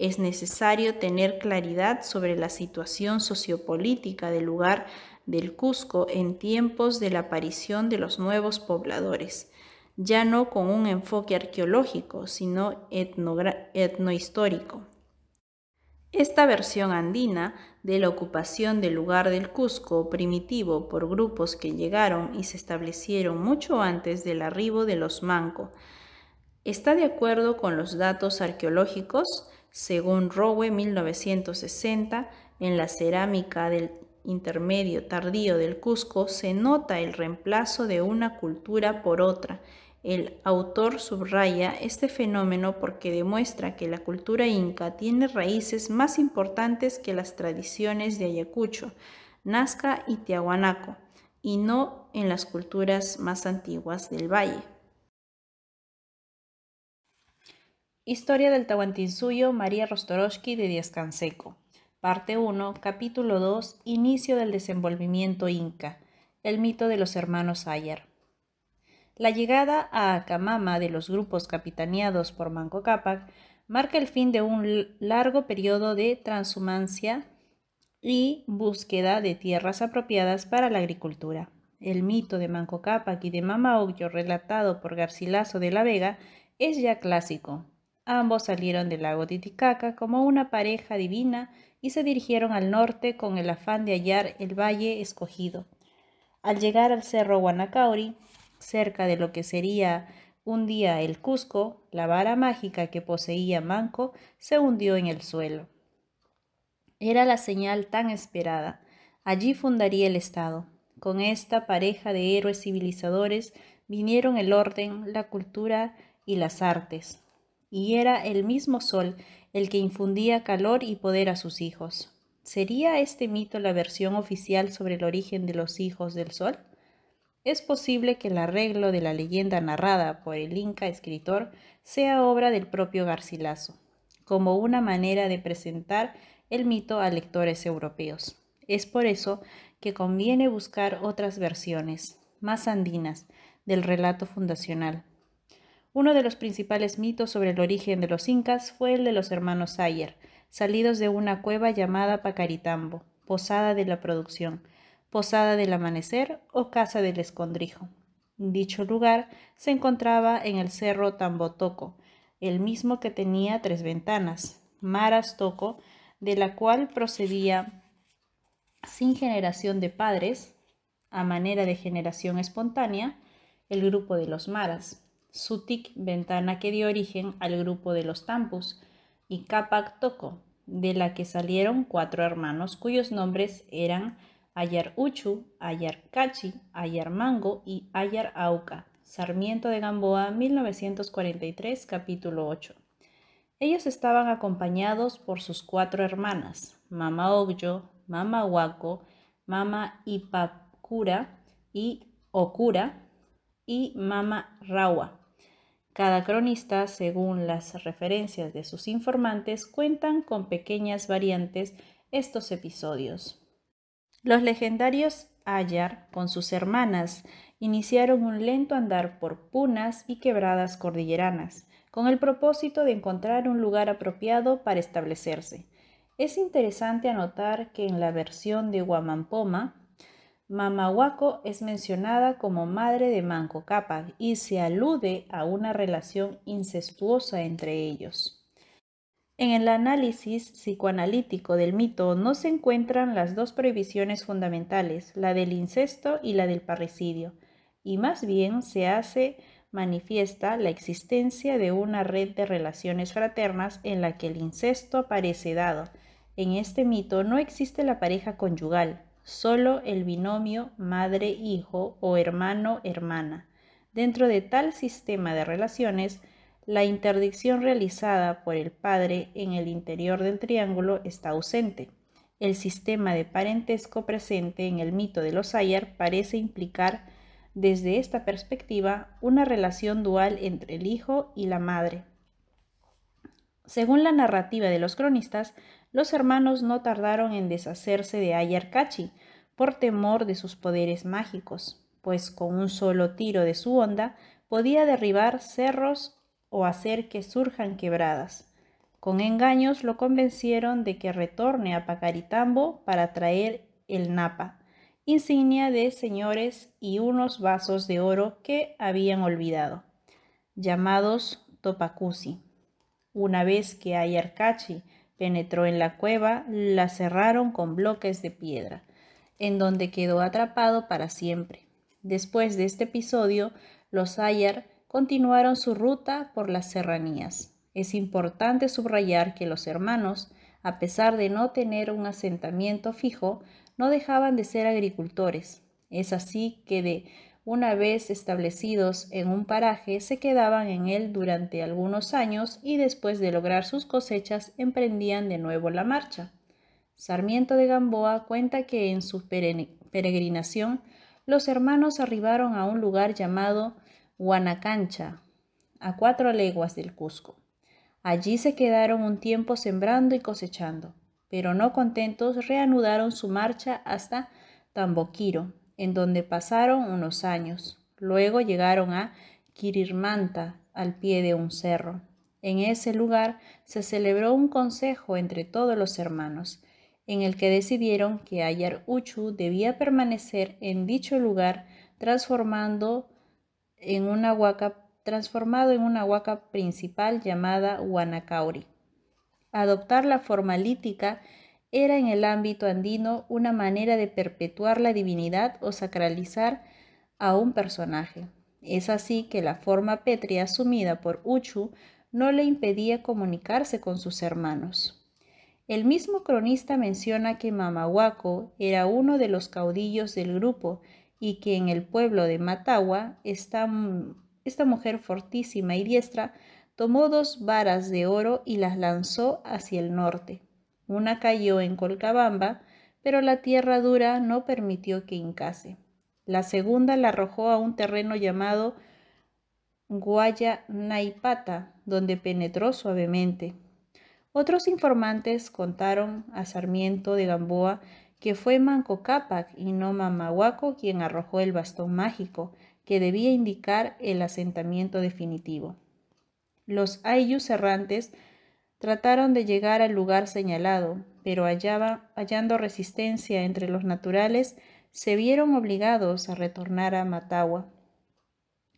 es necesario tener claridad sobre la situación sociopolítica del lugar del Cusco en tiempos de la aparición de los nuevos pobladores, ya no con un enfoque arqueológico, sino etnohistórico. Esta versión andina de la ocupación del lugar del Cusco primitivo por grupos que llegaron y se establecieron mucho antes del arribo de los Manco está de acuerdo con los datos arqueológicos, según Rowe 1960, en la cerámica del intermedio tardío del Cusco se nota el reemplazo de una cultura por otra el autor subraya este fenómeno porque demuestra que la cultura inca tiene raíces más importantes que las tradiciones de Ayacucho, Nazca y Tiahuanaco, y no en las culturas más antiguas del valle. Historia del Tahuantinsuyo María Rostorowski de Díaz Canseco. Parte 1, capítulo 2, Inicio del desenvolvimiento inca. El mito de los hermanos Ayar. La llegada a Acamama de los grupos capitaneados por Manco Cápac marca el fin de un largo periodo de transhumancia y búsqueda de tierras apropiadas para la agricultura. El mito de Manco Cápac y de Mama Ogllo relatado por Garcilaso de la Vega es ya clásico. Ambos salieron del lago Titicaca como una pareja divina y se dirigieron al norte con el afán de hallar el valle escogido. Al llegar al cerro Guanacauri, cerca de lo que sería un día el Cusco, la vara mágica que poseía Manco se hundió en el suelo. Era la señal tan esperada. Allí fundaría el Estado. Con esta pareja de héroes civilizadores vinieron el orden, la cultura y las artes. Y era el mismo sol el que infundía calor y poder a sus hijos. ¿Sería este mito la versión oficial sobre el origen de los hijos del sol? Es posible que el arreglo de la leyenda narrada por el inca escritor sea obra del propio Garcilaso, como una manera de presentar el mito a lectores europeos. Es por eso que conviene buscar otras versiones, más andinas, del relato fundacional. Uno de los principales mitos sobre el origen de los incas fue el de los hermanos Ayer, salidos de una cueva llamada Pacaritambo, posada de la producción, Posada del Amanecer o Casa del Escondrijo. Dicho lugar se encontraba en el cerro Tambotoco, el mismo que tenía tres ventanas, Maras Toco, de la cual procedía sin generación de padres, a manera de generación espontánea, el grupo de los Maras, Sutik, ventana que dio origen al grupo de los Tampus, y Capac Toco, de la que salieron cuatro hermanos cuyos nombres eran Ayar Uchu, Ayar Cachi, Ayar Mango y Ayar Auca. Sarmiento de Gamboa, 1943, capítulo 8. Ellos estaban acompañados por sus cuatro hermanas, Mama Ogyo, Mama Huaco, Mama Ipakura y Okura y Mama Rawa. Cada cronista, según las referencias de sus informantes, cuentan con pequeñas variantes estos episodios. Los legendarios Ayar, con sus hermanas, iniciaron un lento andar por punas y quebradas cordilleranas, con el propósito de encontrar un lugar apropiado para establecerse. Es interesante anotar que en la versión de Guamampoma, Mamahuaco es mencionada como madre de Manco Cápac y se alude a una relación incestuosa entre ellos. En el análisis psicoanalítico del mito no se encuentran las dos prohibiciones fundamentales, la del incesto y la del parricidio, y más bien se hace manifiesta la existencia de una red de relaciones fraternas en la que el incesto aparece dado. En este mito no existe la pareja conyugal, solo el binomio madre-hijo o hermano-hermana. Dentro de tal sistema de relaciones, la interdicción realizada por el padre en el interior del triángulo está ausente. El sistema de parentesco presente en el mito de los Ayar parece implicar, desde esta perspectiva, una relación dual entre el hijo y la madre. Según la narrativa de los cronistas, los hermanos no tardaron en deshacerse de Ayar Kachi por temor de sus poderes mágicos, pues con un solo tiro de su onda podía derribar cerros o hacer que surjan quebradas. Con engaños lo convencieron de que retorne a Pacaritambo para traer el napa insignia de señores y unos vasos de oro que habían olvidado, llamados topacusi. Una vez que Ayarcachi penetró en la cueva, la cerraron con bloques de piedra, en donde quedó atrapado para siempre. Después de este episodio, los Ayar continuaron su ruta por las serranías. Es importante subrayar que los hermanos, a pesar de no tener un asentamiento fijo, no dejaban de ser agricultores. Es así que de una vez establecidos en un paraje, se quedaban en él durante algunos años y después de lograr sus cosechas emprendían de nuevo la marcha. Sarmiento de Gamboa cuenta que en su peregrinación los hermanos arribaron a un lugar llamado Guanacancha, a cuatro leguas del Cusco. Allí se quedaron un tiempo sembrando y cosechando, pero no contentos reanudaron su marcha hasta Tamboquiro, en donde pasaron unos años. Luego llegaron a Quirirmanta, al pie de un cerro. En ese lugar se celebró un consejo entre todos los hermanos, en el que decidieron que Ayar Uchu debía permanecer en dicho lugar transformando en una huaca, transformado en una huaca principal llamada Huanacauri. Adoptar la forma lítica era en el ámbito andino una manera de perpetuar la divinidad o sacralizar a un personaje. Es así que la forma pétrea asumida por Uchu no le impedía comunicarse con sus hermanos. El mismo cronista menciona que Mamahuaco era uno de los caudillos del grupo y que en el pueblo de Matagua esta, esta mujer fortísima y diestra tomó dos varas de oro y las lanzó hacia el norte. Una cayó en Colcabamba, pero la tierra dura no permitió que hincase. La segunda la arrojó a un terreno llamado Guaya Naipata, donde penetró suavemente. Otros informantes contaron a Sarmiento de Gamboa que fue Manco Cápac y no Mamahuaco quien arrojó el bastón mágico, que debía indicar el asentamiento definitivo. Los ayus errantes Trataron de llegar al lugar señalado, pero hallando resistencia entre los naturales, se vieron obligados a retornar a Matagua.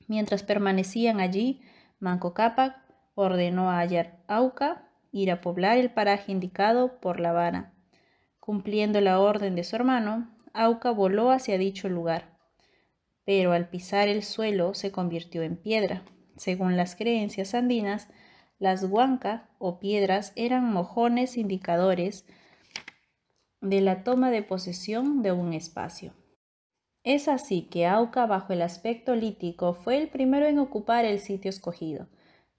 Mientras permanecían allí, Manco Cápac ordenó a Auca ir a poblar el paraje indicado por La Habana. Cumpliendo la orden de su hermano, Auca voló hacia dicho lugar, pero al pisar el suelo se convirtió en piedra. Según las creencias andinas, las huancas o piedras eran mojones indicadores de la toma de posesión de un espacio. Es así que Auca, bajo el aspecto lítico, fue el primero en ocupar el sitio escogido,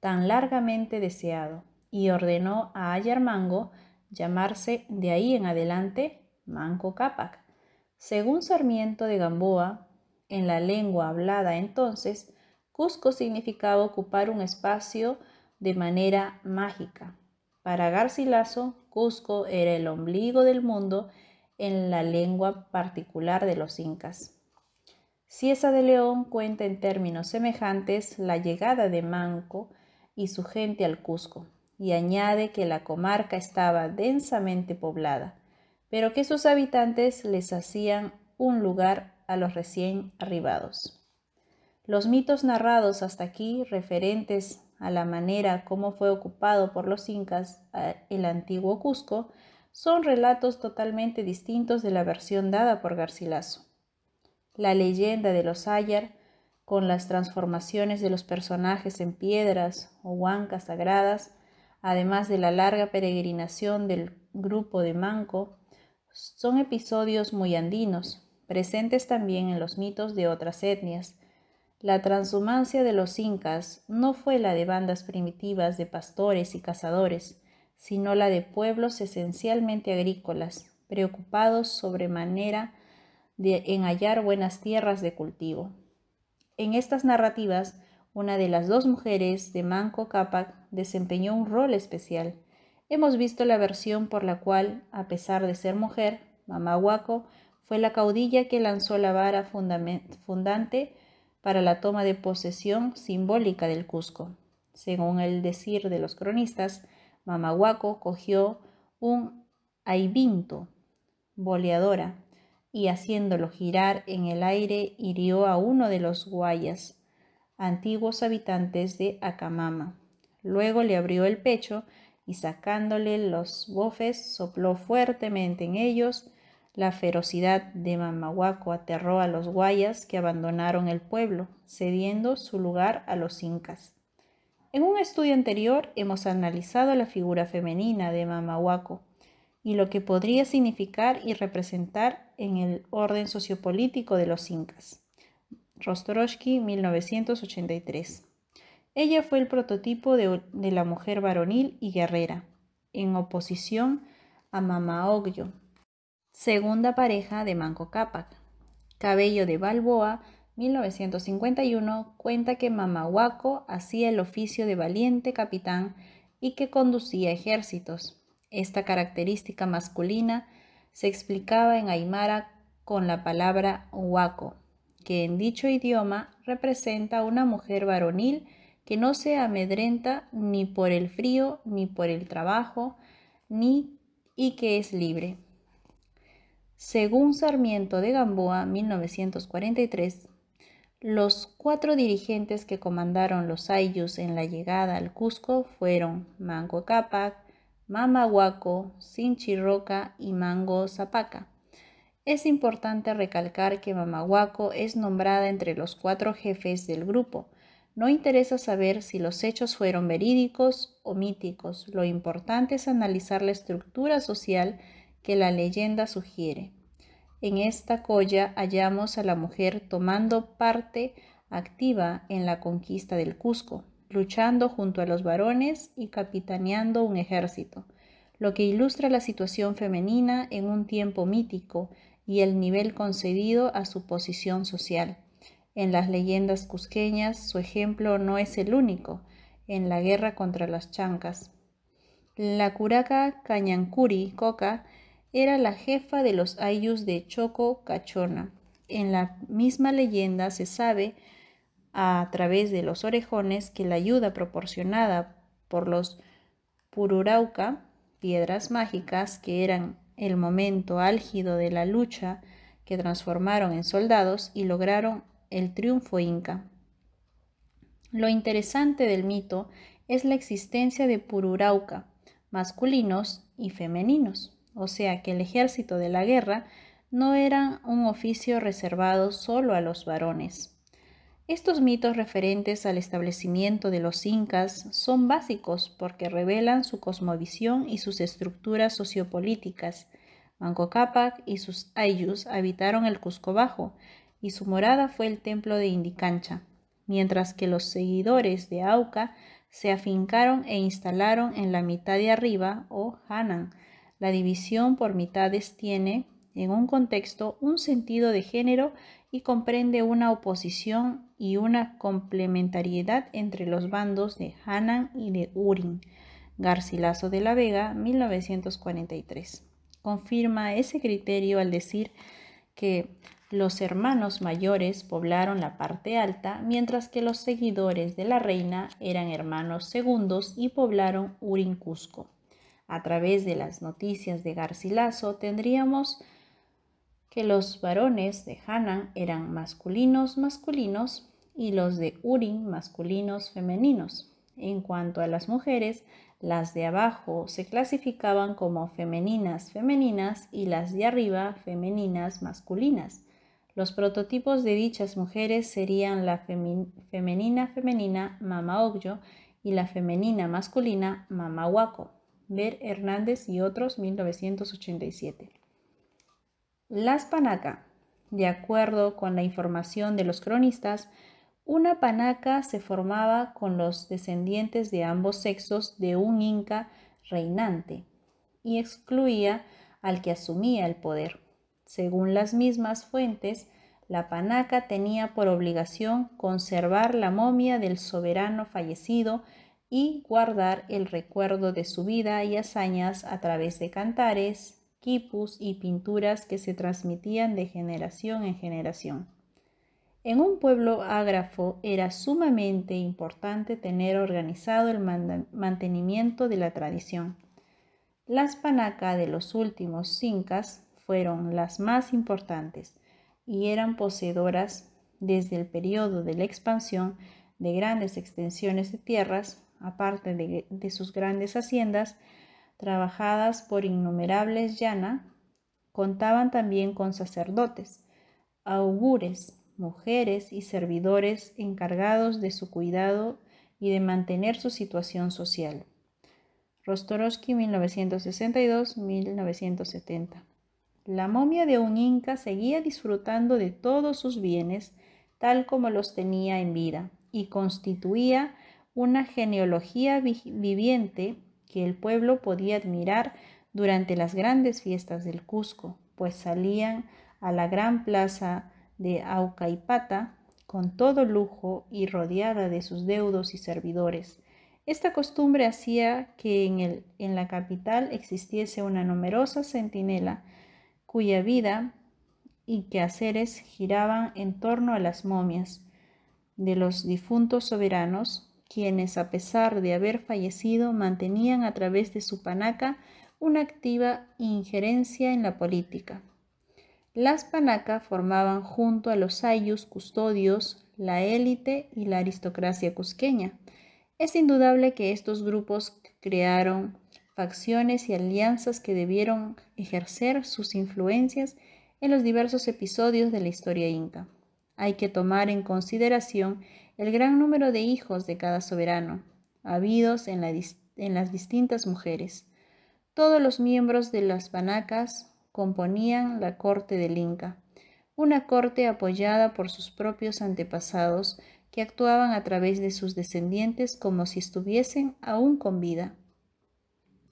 tan largamente deseado, y ordenó a Ayarmango llamarse de ahí en adelante Manco Cápac. Según Sarmiento de Gamboa, en la lengua hablada entonces, Cusco significaba ocupar un espacio de manera mágica. Para Garcilaso, Cusco era el ombligo del mundo en la lengua particular de los incas. Ciesa de León cuenta en términos semejantes la llegada de Manco y su gente al Cusco, y añade que la comarca estaba densamente poblada, pero que sus habitantes les hacían un lugar a los recién arribados. Los mitos narrados hasta aquí, referentes a la manera como fue ocupado por los incas el antiguo Cusco, son relatos totalmente distintos de la versión dada por Garcilaso. La leyenda de los Ayar, con las transformaciones de los personajes en piedras o huancas sagradas, además de la larga peregrinación del grupo de Manco, son episodios muy andinos, presentes también en los mitos de otras etnias, la transhumancia de los incas no fue la de bandas primitivas de pastores y cazadores, sino la de pueblos esencialmente agrícolas, preocupados sobremanera de, en hallar buenas tierras de cultivo. En estas narrativas, una de las dos mujeres de Manco Cápac desempeñó un rol especial. Hemos visto la versión por la cual, a pesar de ser mujer, Mamahuaco fue la caudilla que lanzó la vara fundante para la toma de posesión simbólica del Cusco. Según el decir de los cronistas, Mamahuaco cogió un aibinto, boleadora, y haciéndolo girar en el aire hirió a uno de los guayas, antiguos habitantes de Acamama. Luego le abrió el pecho y sacándole los bofes sopló fuertemente en ellos. La ferocidad de Mamahuaco aterró a los guayas que abandonaron el pueblo, cediendo su lugar a los incas. En un estudio anterior hemos analizado la figura femenina de Mamahuaco y lo que podría significar y representar en el orden sociopolítico de los incas. Rostorowski, 1983. Ella fue el prototipo de, la mujer varonil y guerrera, en oposición a Mama Ogyo, segunda pareja de Manco Cápac. Cabello de Balboa 1951 cuenta que Mamahuaco hacía el oficio de valiente capitán y que conducía ejércitos. Esta característica masculina se explicaba en Aymara con la palabra huaco, que en dicho idioma representa una mujer varonil que no se amedrenta ni por el frío ni por el trabajo, ni y que es libre. Según Sarmiento de Gamboa, 1943, los cuatro dirigentes que comandaron los Ayllus en la llegada al Cusco fueron Manco Cápac, Mamahuaco, Sinchirroca y Mango Zapaca. Es importante recalcar que Mamahuaco es nombrada entre los cuatro jefes del grupo. No interesa saber si los hechos fueron verídicos o míticos. Lo importante es analizar la estructura social que la leyenda sugiere. En esta colla hallamos a la mujer tomando parte activa en la conquista del Cusco, luchando junto a los varones y capitaneando un ejército, lo que ilustra la situación femenina en un tiempo mítico y el nivel concedido a su posición social. En las leyendas cusqueñas su ejemplo no es el único, en la guerra contra las chancas. La curaca Cañancuri Coca era la jefa de los ayllus de Choco Cachona. En la misma leyenda se sabe, a través de los orejones, que la ayuda proporcionada por los Pururauca, piedras mágicas que eran el momento álgido de la lucha que transformaron en soldados y lograron el triunfo inca. Lo interesante del mito es la existencia de Pururauca, masculinos y femeninos o sea que el ejército de la guerra no era un oficio reservado solo a los varones. Estos mitos referentes al establecimiento de los incas son básicos porque revelan su cosmovisión y sus estructuras sociopolíticas. Manco Cápac y sus ayllus habitaron el Cusco Bajo y su morada fue el templo de Indicancha, mientras que los seguidores de Auca se afincaron e instalaron en la mitad de arriba o Hanan, la división por mitades tiene, en un contexto, un sentido de género y comprende una oposición y una complementariedad entre los bandos de Hanan y de Urin. Garcilaso de la Vega, 1943. Confirma ese criterio al decir que los hermanos mayores poblaron la parte alta, mientras que los seguidores de la reina eran hermanos segundos y poblaron Urin Cusco a través de las noticias de Garcilaso, tendríamos que los varones de Hanan eran masculinos masculinos y los de Urin masculinos femeninos. En cuanto a las mujeres, las de abajo se clasificaban como femeninas femeninas y las de arriba femeninas masculinas. Los prototipos de dichas mujeres serían la femenina femenina Mama Ogyo y la femenina masculina Mama Huaco. Ver Hernández y otros, 1987. Las panaca. De acuerdo con la información de los cronistas, una panaca se formaba con los descendientes de ambos sexos de un inca reinante y excluía al que asumía el poder. Según las mismas fuentes, la panaca tenía por obligación conservar la momia del soberano fallecido y guardar el recuerdo de su vida y hazañas a través de cantares, quipus y pinturas que se transmitían de generación en generación. En un pueblo ágrafo era sumamente importante tener organizado el mantenimiento de la tradición. Las panacas de los últimos incas fueron las más importantes y eran poseedoras desde el periodo de la expansión de grandes extensiones de tierras, aparte de, sus grandes haciendas, trabajadas por innumerables llana, contaban también con sacerdotes, augures, mujeres y servidores encargados de su cuidado y de mantener su situación social. Rostorowski 1962-1970. La momia de un inca seguía disfrutando de todos sus bienes tal como los tenía en vida y constituía una genealogía viviente que el pueblo podía admirar durante las grandes fiestas del Cusco, pues salían a la gran plaza de Aucaipata con todo lujo y rodeada de sus deudos y servidores. Esta costumbre hacía que en, el, en la capital existiese una numerosa centinela cuya vida y quehaceres giraban en torno a las momias de los difuntos soberanos, quienes a pesar de haber fallecido mantenían a través de su panaca una activa injerencia en la política. Las panaca formaban junto a los ayus custodios la élite y la aristocracia cusqueña. Es indudable que estos grupos crearon facciones y alianzas que debieron ejercer sus influencias en los diversos episodios de la historia inca. Hay que tomar en consideración el gran número de hijos de cada soberano, habidos en, las distintas mujeres. Todos los miembros de las panacas componían la corte del Inca, una corte apoyada por sus propios antepasados que actuaban a través de sus descendientes como si estuviesen aún con vida.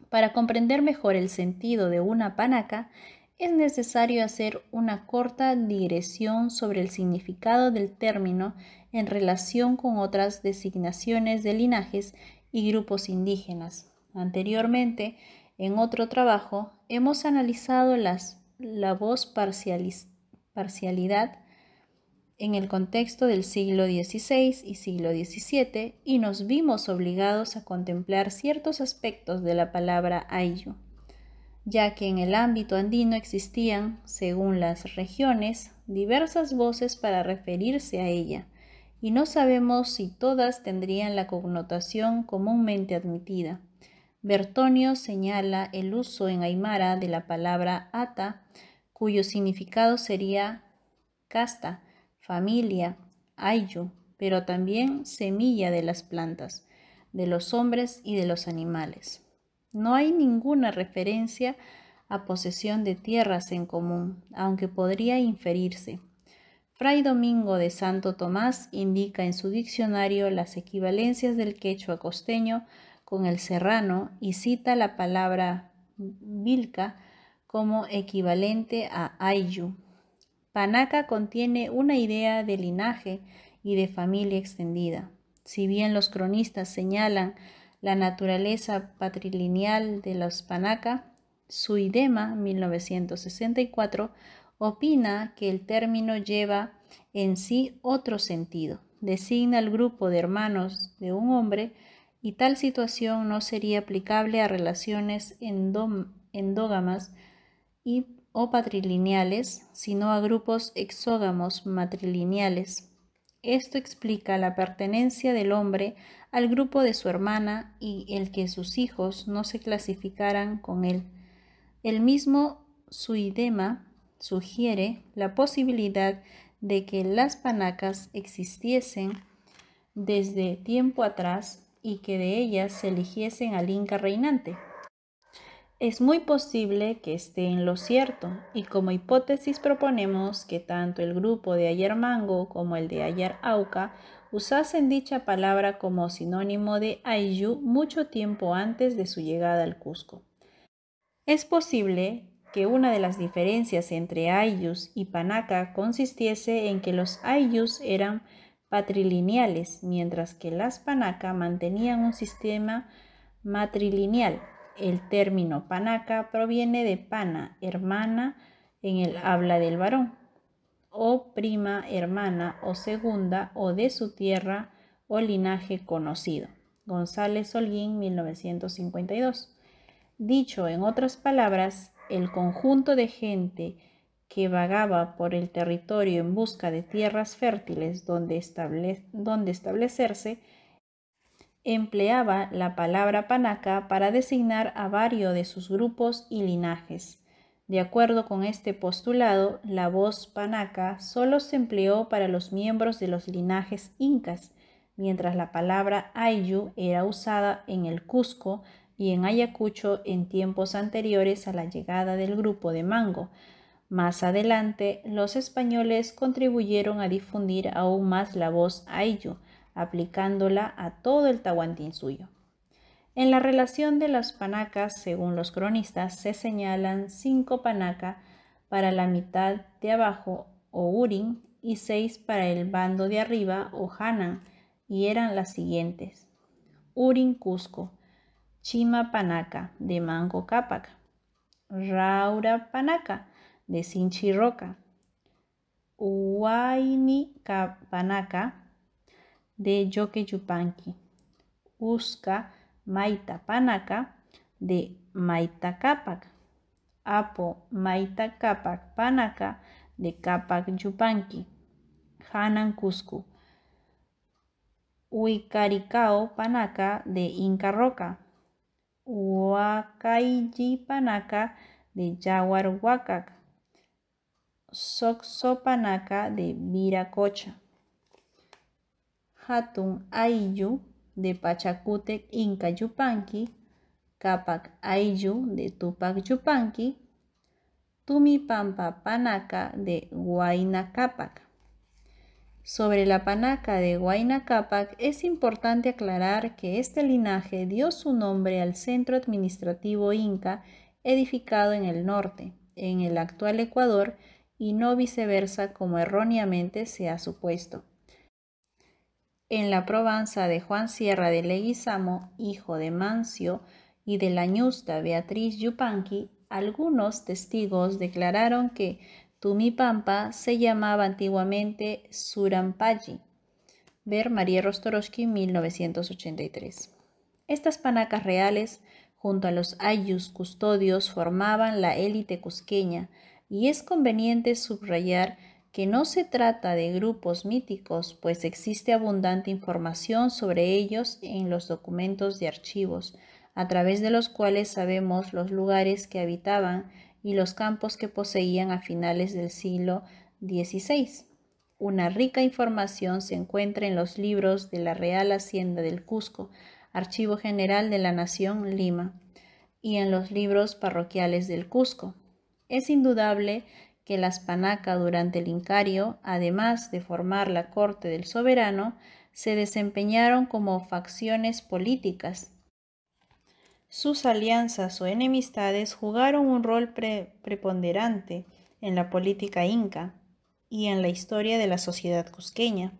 Para comprender mejor el sentido de una panaca, es necesario hacer una corta digresión sobre el significado del término en relación con otras designaciones de linajes y grupos indígenas. Anteriormente, en otro trabajo, hemos analizado la voz parcialidad en el contexto del siglo XVI y siglo XVII y nos vimos obligados a contemplar ciertos aspectos de la palabra ayu ya que en el ámbito andino existían, según las regiones, diversas voces para referirse a ella, y no sabemos si todas tendrían la connotación comúnmente admitida. Bertonio señala el uso en aymara de la palabra ata, cuyo significado sería casta, familia, ayu, pero también semilla de las plantas, de los hombres y de los animales. No hay ninguna referencia a posesión de tierras en común, aunque podría inferirse. Fray Domingo de Santo Tomás indica en su diccionario las equivalencias del quechua costeño con el serrano y cita la palabra vilca como equivalente a ayu. Panaca contiene una idea de linaje y de familia extendida. Si bien los cronistas señalan la naturaleza patrilineal de los Panaca, Suidema, 1964, opina que el término lleva en sí otro sentido. Designa al grupo de hermanos de un hombre y tal situación no sería aplicable a relaciones endógamas y, o patrilineales, sino a grupos exógamos matrilineales. Esto explica la pertenencia del hombre al grupo de su hermana y el que sus hijos no se clasificaran con él. El mismo Suidema sugiere la posibilidad de que las panacas existiesen desde tiempo atrás y que de ellas se eligiesen al Inca reinante. Es muy posible que esté en lo cierto y como hipótesis proponemos que tanto el grupo de Ayar Mango como el de Ayar Auca usasen dicha palabra como sinónimo de Ayu mucho tiempo antes de su llegada al Cusco. Es posible que una de las diferencias entre Ayus y Panaca consistiese en que los Ayus eran patrilineales, mientras que las Panaca mantenían un sistema matrilineal. El término Panaca proviene de pana, hermana en el habla del varón o prima, hermana o segunda o de su tierra o linaje conocido. González Holguín, 1952. Dicho en otras palabras, el conjunto de gente que vagaba por el territorio en busca de tierras fértiles donde, establecerse, empleaba la palabra panaca para designar a varios de sus grupos y linajes. De acuerdo con este postulado, la voz panaca solo se empleó para los miembros de los linajes incas, mientras la palabra ayu era usada en el Cusco y en Ayacucho en tiempos anteriores a la llegada del grupo de Mango, más adelante, los españoles contribuyeron a difundir aún más la voz ayllu, aplicándola a todo el Tahuantinsuyo. En la relación de las panacas, según los cronistas, se señalan cinco panacas para la mitad de abajo o Urin y seis para el bando de arriba o Hanan, y eran las siguientes: Urin Cusco, Chima Panaca de Mango Cápac, Raura Panaca de Sinchirroca, Huayni Capanaca de Yoqueyupanqui, Usca Maita Panaca de Maita Capac, Apo Maita Capac Panaca de Capac Yupanqui, Hanan Cusco, Huicaricao Panaca de Inca Roca, Panaca de Jaguar Huacac, Soxopanaka de Viracocha, Hatun Ayu de Pachacutec Inca Yupanqui, Capac Ayu de Tupac Yupanqui, Tumipampa Panaca de Huayna Capac. Sobre la panaca de Huayna Capac es importante aclarar que este linaje dio su nombre al centro administrativo inca edificado en el norte, en el actual Ecuador, y no viceversa como erróneamente se ha supuesto. En la probanza de Juan Sierra de Leguizamo, hijo de Mancio, y de la ñusta Beatriz Yupanqui, algunos testigos declararon que Tumipampa se llamaba antiguamente Surampayi. Ver María Rostorowski, 1983. Estas panacas reales, junto a los ayus custodios, formaban la élite cusqueña, y es conveniente subrayar que no se trata de grupos míticos, pues existe abundante información sobre ellos en los documentos de archivos, a través de los cuales sabemos los lugares que habitaban y los campos que poseían a finales del siglo XVI. Una rica información se encuentra en los libros de la Real Hacienda del Cusco, Archivo General de la Nación, Lima, y en los libros parroquiales del Cusco. Es indudable que las Panaca durante el Incario, además de formar la corte del soberano, se desempeñaron como facciones políticas. Sus alianzas o enemistades jugaron un rol preponderante en la política inca y en la historia de la sociedad cusqueña.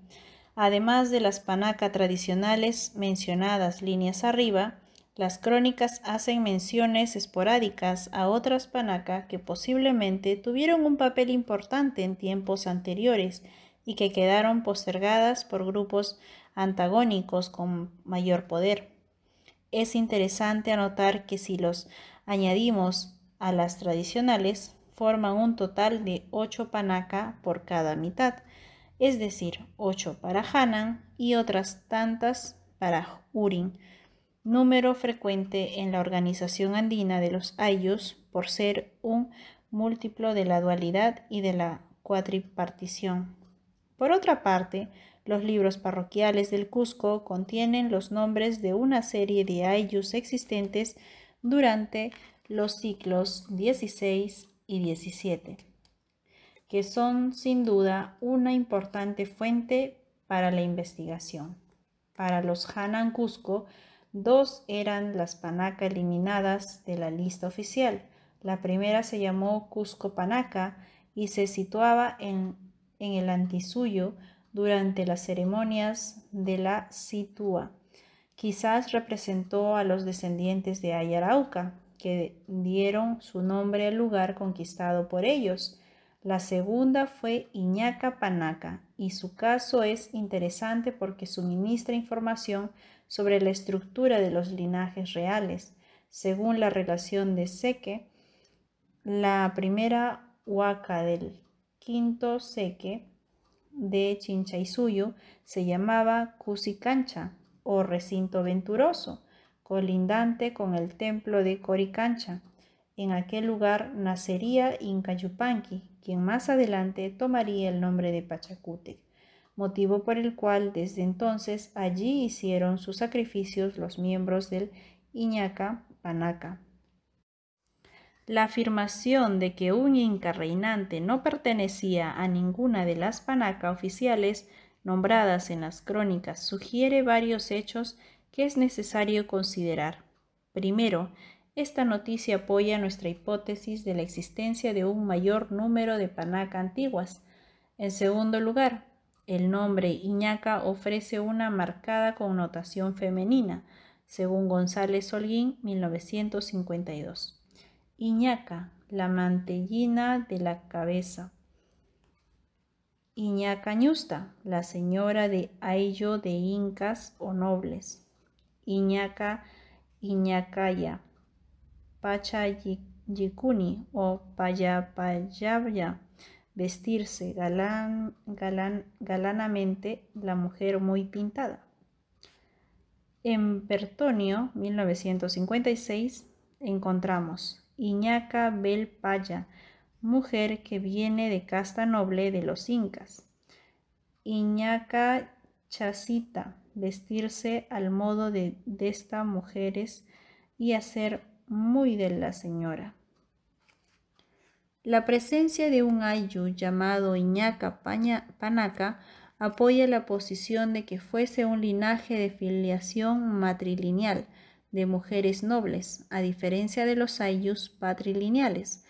Además de las panaca tradicionales mencionadas líneas arriba, las crónicas hacen menciones esporádicas a otras panaca que posiblemente tuvieron un papel importante en tiempos anteriores y que quedaron postergadas por grupos antagónicos con mayor poder. Es interesante anotar que si los añadimos a las tradicionales, forman un total de 8 panaca por cada mitad, es decir, 8 para Hanan y otras tantas para Urin número frecuente en la organización andina de los ayus por ser un múltiplo de la dualidad y de la cuatripartición. Por otra parte, los libros parroquiales del Cusco contienen los nombres de una serie de ayus existentes durante los siglos XVI y XVII, que son sin duda una importante fuente para la investigación. Para los Hanan Cusco, Dos eran las Panaca eliminadas de la lista oficial. La primera se llamó Cusco Panaca y se situaba en, el antisuyo durante las ceremonias de la Situa. Quizás representó a los descendientes de Ayarauca, que dieron su nombre al lugar conquistado por ellos. La segunda fue Iñaca Panaca y su caso es interesante porque suministra información sobre la estructura de los linajes reales. Según la relación de Seque, La primera huaca del quinto seque de Chinchaysuyo se llamaba Cusicancha o recinto venturoso, colindante con el templo de Coricancha. En aquel lugar nacería Inca Yupanqui, quien más adelante tomaría el nombre de Pachacútec, motivo por el cual desde entonces allí hicieron sus sacrificios los miembros del Iñaca Panaca. La afirmación de que un inca reinante no pertenecía a ninguna de las panaca oficiales nombradas en las crónicas sugiere varios hechos que es necesario considerar. Primero, esta noticia apoya nuestra hipótesis de la existencia de un mayor número de panaca antiguas. En segundo lugar, el nombre Iñaca ofrece una marcada connotación femenina, según González Holguín, 1952. Iñaca, la mantellina de la cabeza. Iñaca Ñusta, la señora de Ayllo de incas o nobles. Iñaca Iñacaya, Pacha Yikuni o Payapayaya, vestirse galán, galán, galanamente la mujer muy pintada. En Bertonio, 1956, encontramos Iñaca Belpaya, mujer que viene de casta noble de los incas. Iñaca Chacita, vestirse al modo de, de estas mujeres y hacer muy de la señora. La presencia de un ayu llamado Iñaca Panaca apoya la posición de que fuese un linaje de filiación matrilineal, de mujeres nobles, a diferencia de los ayllus patrilineales.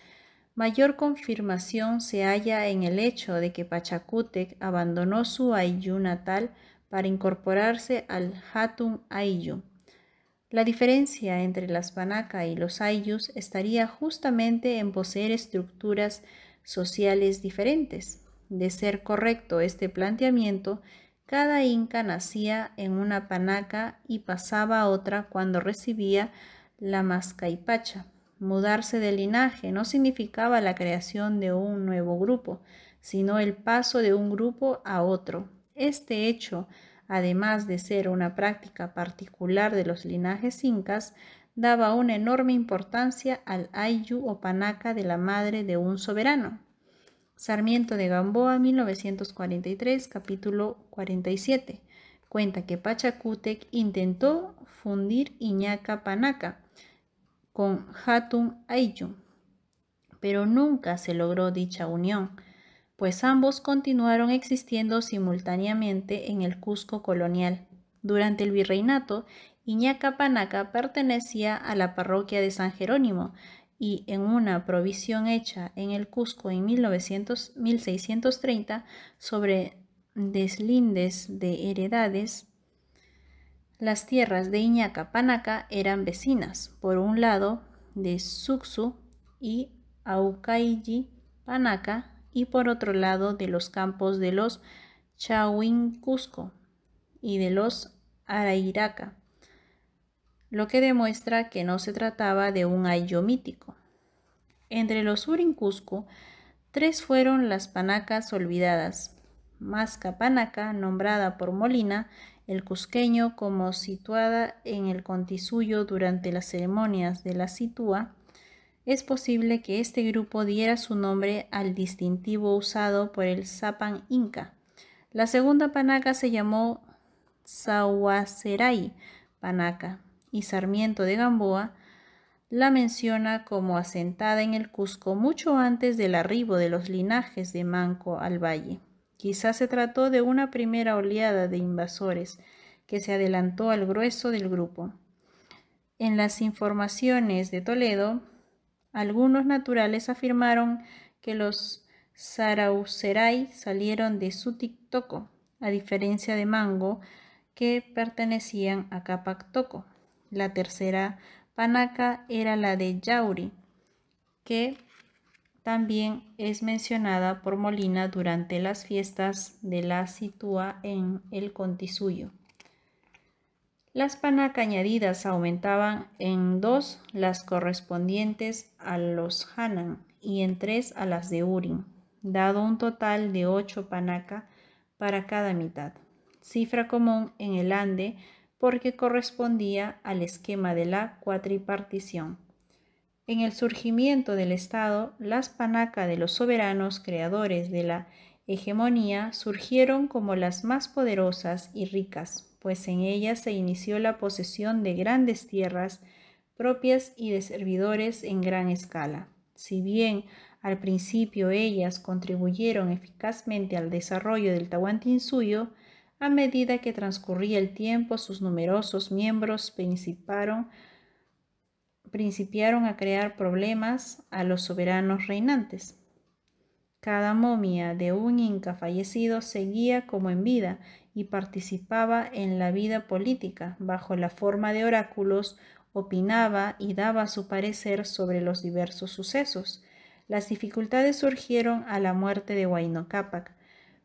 Mayor confirmación se halla en el hecho de que Pachacútec abandonó su ayllu natal para incorporarse al Hatun Ayllu. La diferencia entre las Panaca y los Ayllus estaría justamente en poseer estructuras sociales diferentes. De ser correcto este planteamiento, cada inca nacía en una panaca y pasaba a otra cuando recibía la mascaipacha. Mudarse de linaje no significaba la creación de un nuevo grupo, sino el paso de un grupo a otro. Este hecho, además de ser una práctica particular de los linajes incas, daba una enorme importancia al ayu o panaca de la madre de un soberano. Sarmiento de Gamboa, 1943, capítulo 47. Cuenta que Pachacútec intentó fundir Iñaca Panaca con Hatun Ayllu, pero nunca se logró dicha unión, pues ambos continuaron existiendo simultáneamente en el Cusco colonial. Durante el virreinato, Iñaca Panaca pertenecía a la parroquia de San Jerónimo y en una provisión hecha en el Cusco en 1900, 1630 sobre deslindes de heredades, las tierras de Iñaca Panaca eran vecinas, por un lado de Suxu y Aucaiji Panaca y por otro lado de los campos de los Chahuín Cusco y de los Arairaca lo que demuestra que no se trataba de un ayo mítico. Entre los Urincusco, tres fueron las panacas olvidadas. Masca Panaca, nombrada por Molina, el cusqueño, como situada en el Contisuyo durante las ceremonias de la Sitúa, es posible que este grupo diera su nombre al distintivo usado por el Zapan Inca. La segunda panaca se llamó Sahuaceray Panaca, y Sarmiento de Gamboa la menciona como asentada en el Cusco mucho antes del arribo de los linajes de Manco al valle. Quizás se trató de una primera oleada de invasores que se adelantó al grueso del grupo. En las informaciones de Toledo, algunos naturales afirmaron que los Sarauceray salieron de Sutictoco, a diferencia de Mango, que pertenecían a Capactoco. La tercera panaca era la de Yauri, que también es mencionada por Molina durante las fiestas de la Sitúa en el Contisuyo. Las panacas añadidas aumentaban en dos las correspondientes a los Hanan y en tres a las de Urim, dado un total de ocho panaca para cada mitad, cifra común en el Ande porque correspondía al esquema de la cuatripartición. En el surgimiento del Estado, las panacas de los soberanos creadores de la hegemonía surgieron como las más poderosas y ricas, pues en ellas se inició la posesión de grandes tierras propias y de servidores en gran escala. Si bien al principio ellas contribuyeron eficazmente al desarrollo del Tahuantinsuyo, a medida que transcurría el tiempo sus numerosos miembros principiaron a crear problemas a los soberanos reinantes. Cada momia de un inca fallecido seguía como en vida y participaba en la vida política bajo la forma de oráculos, opinaba y daba su parecer sobre los diversos sucesos. Las dificultades surgieron a la muerte de Huayno Cápac,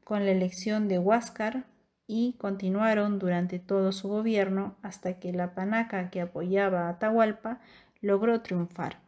con la elección de Huáscar y continuaron durante todo su gobierno hasta que la panaca que apoyaba a Atahualpa logró triunfar.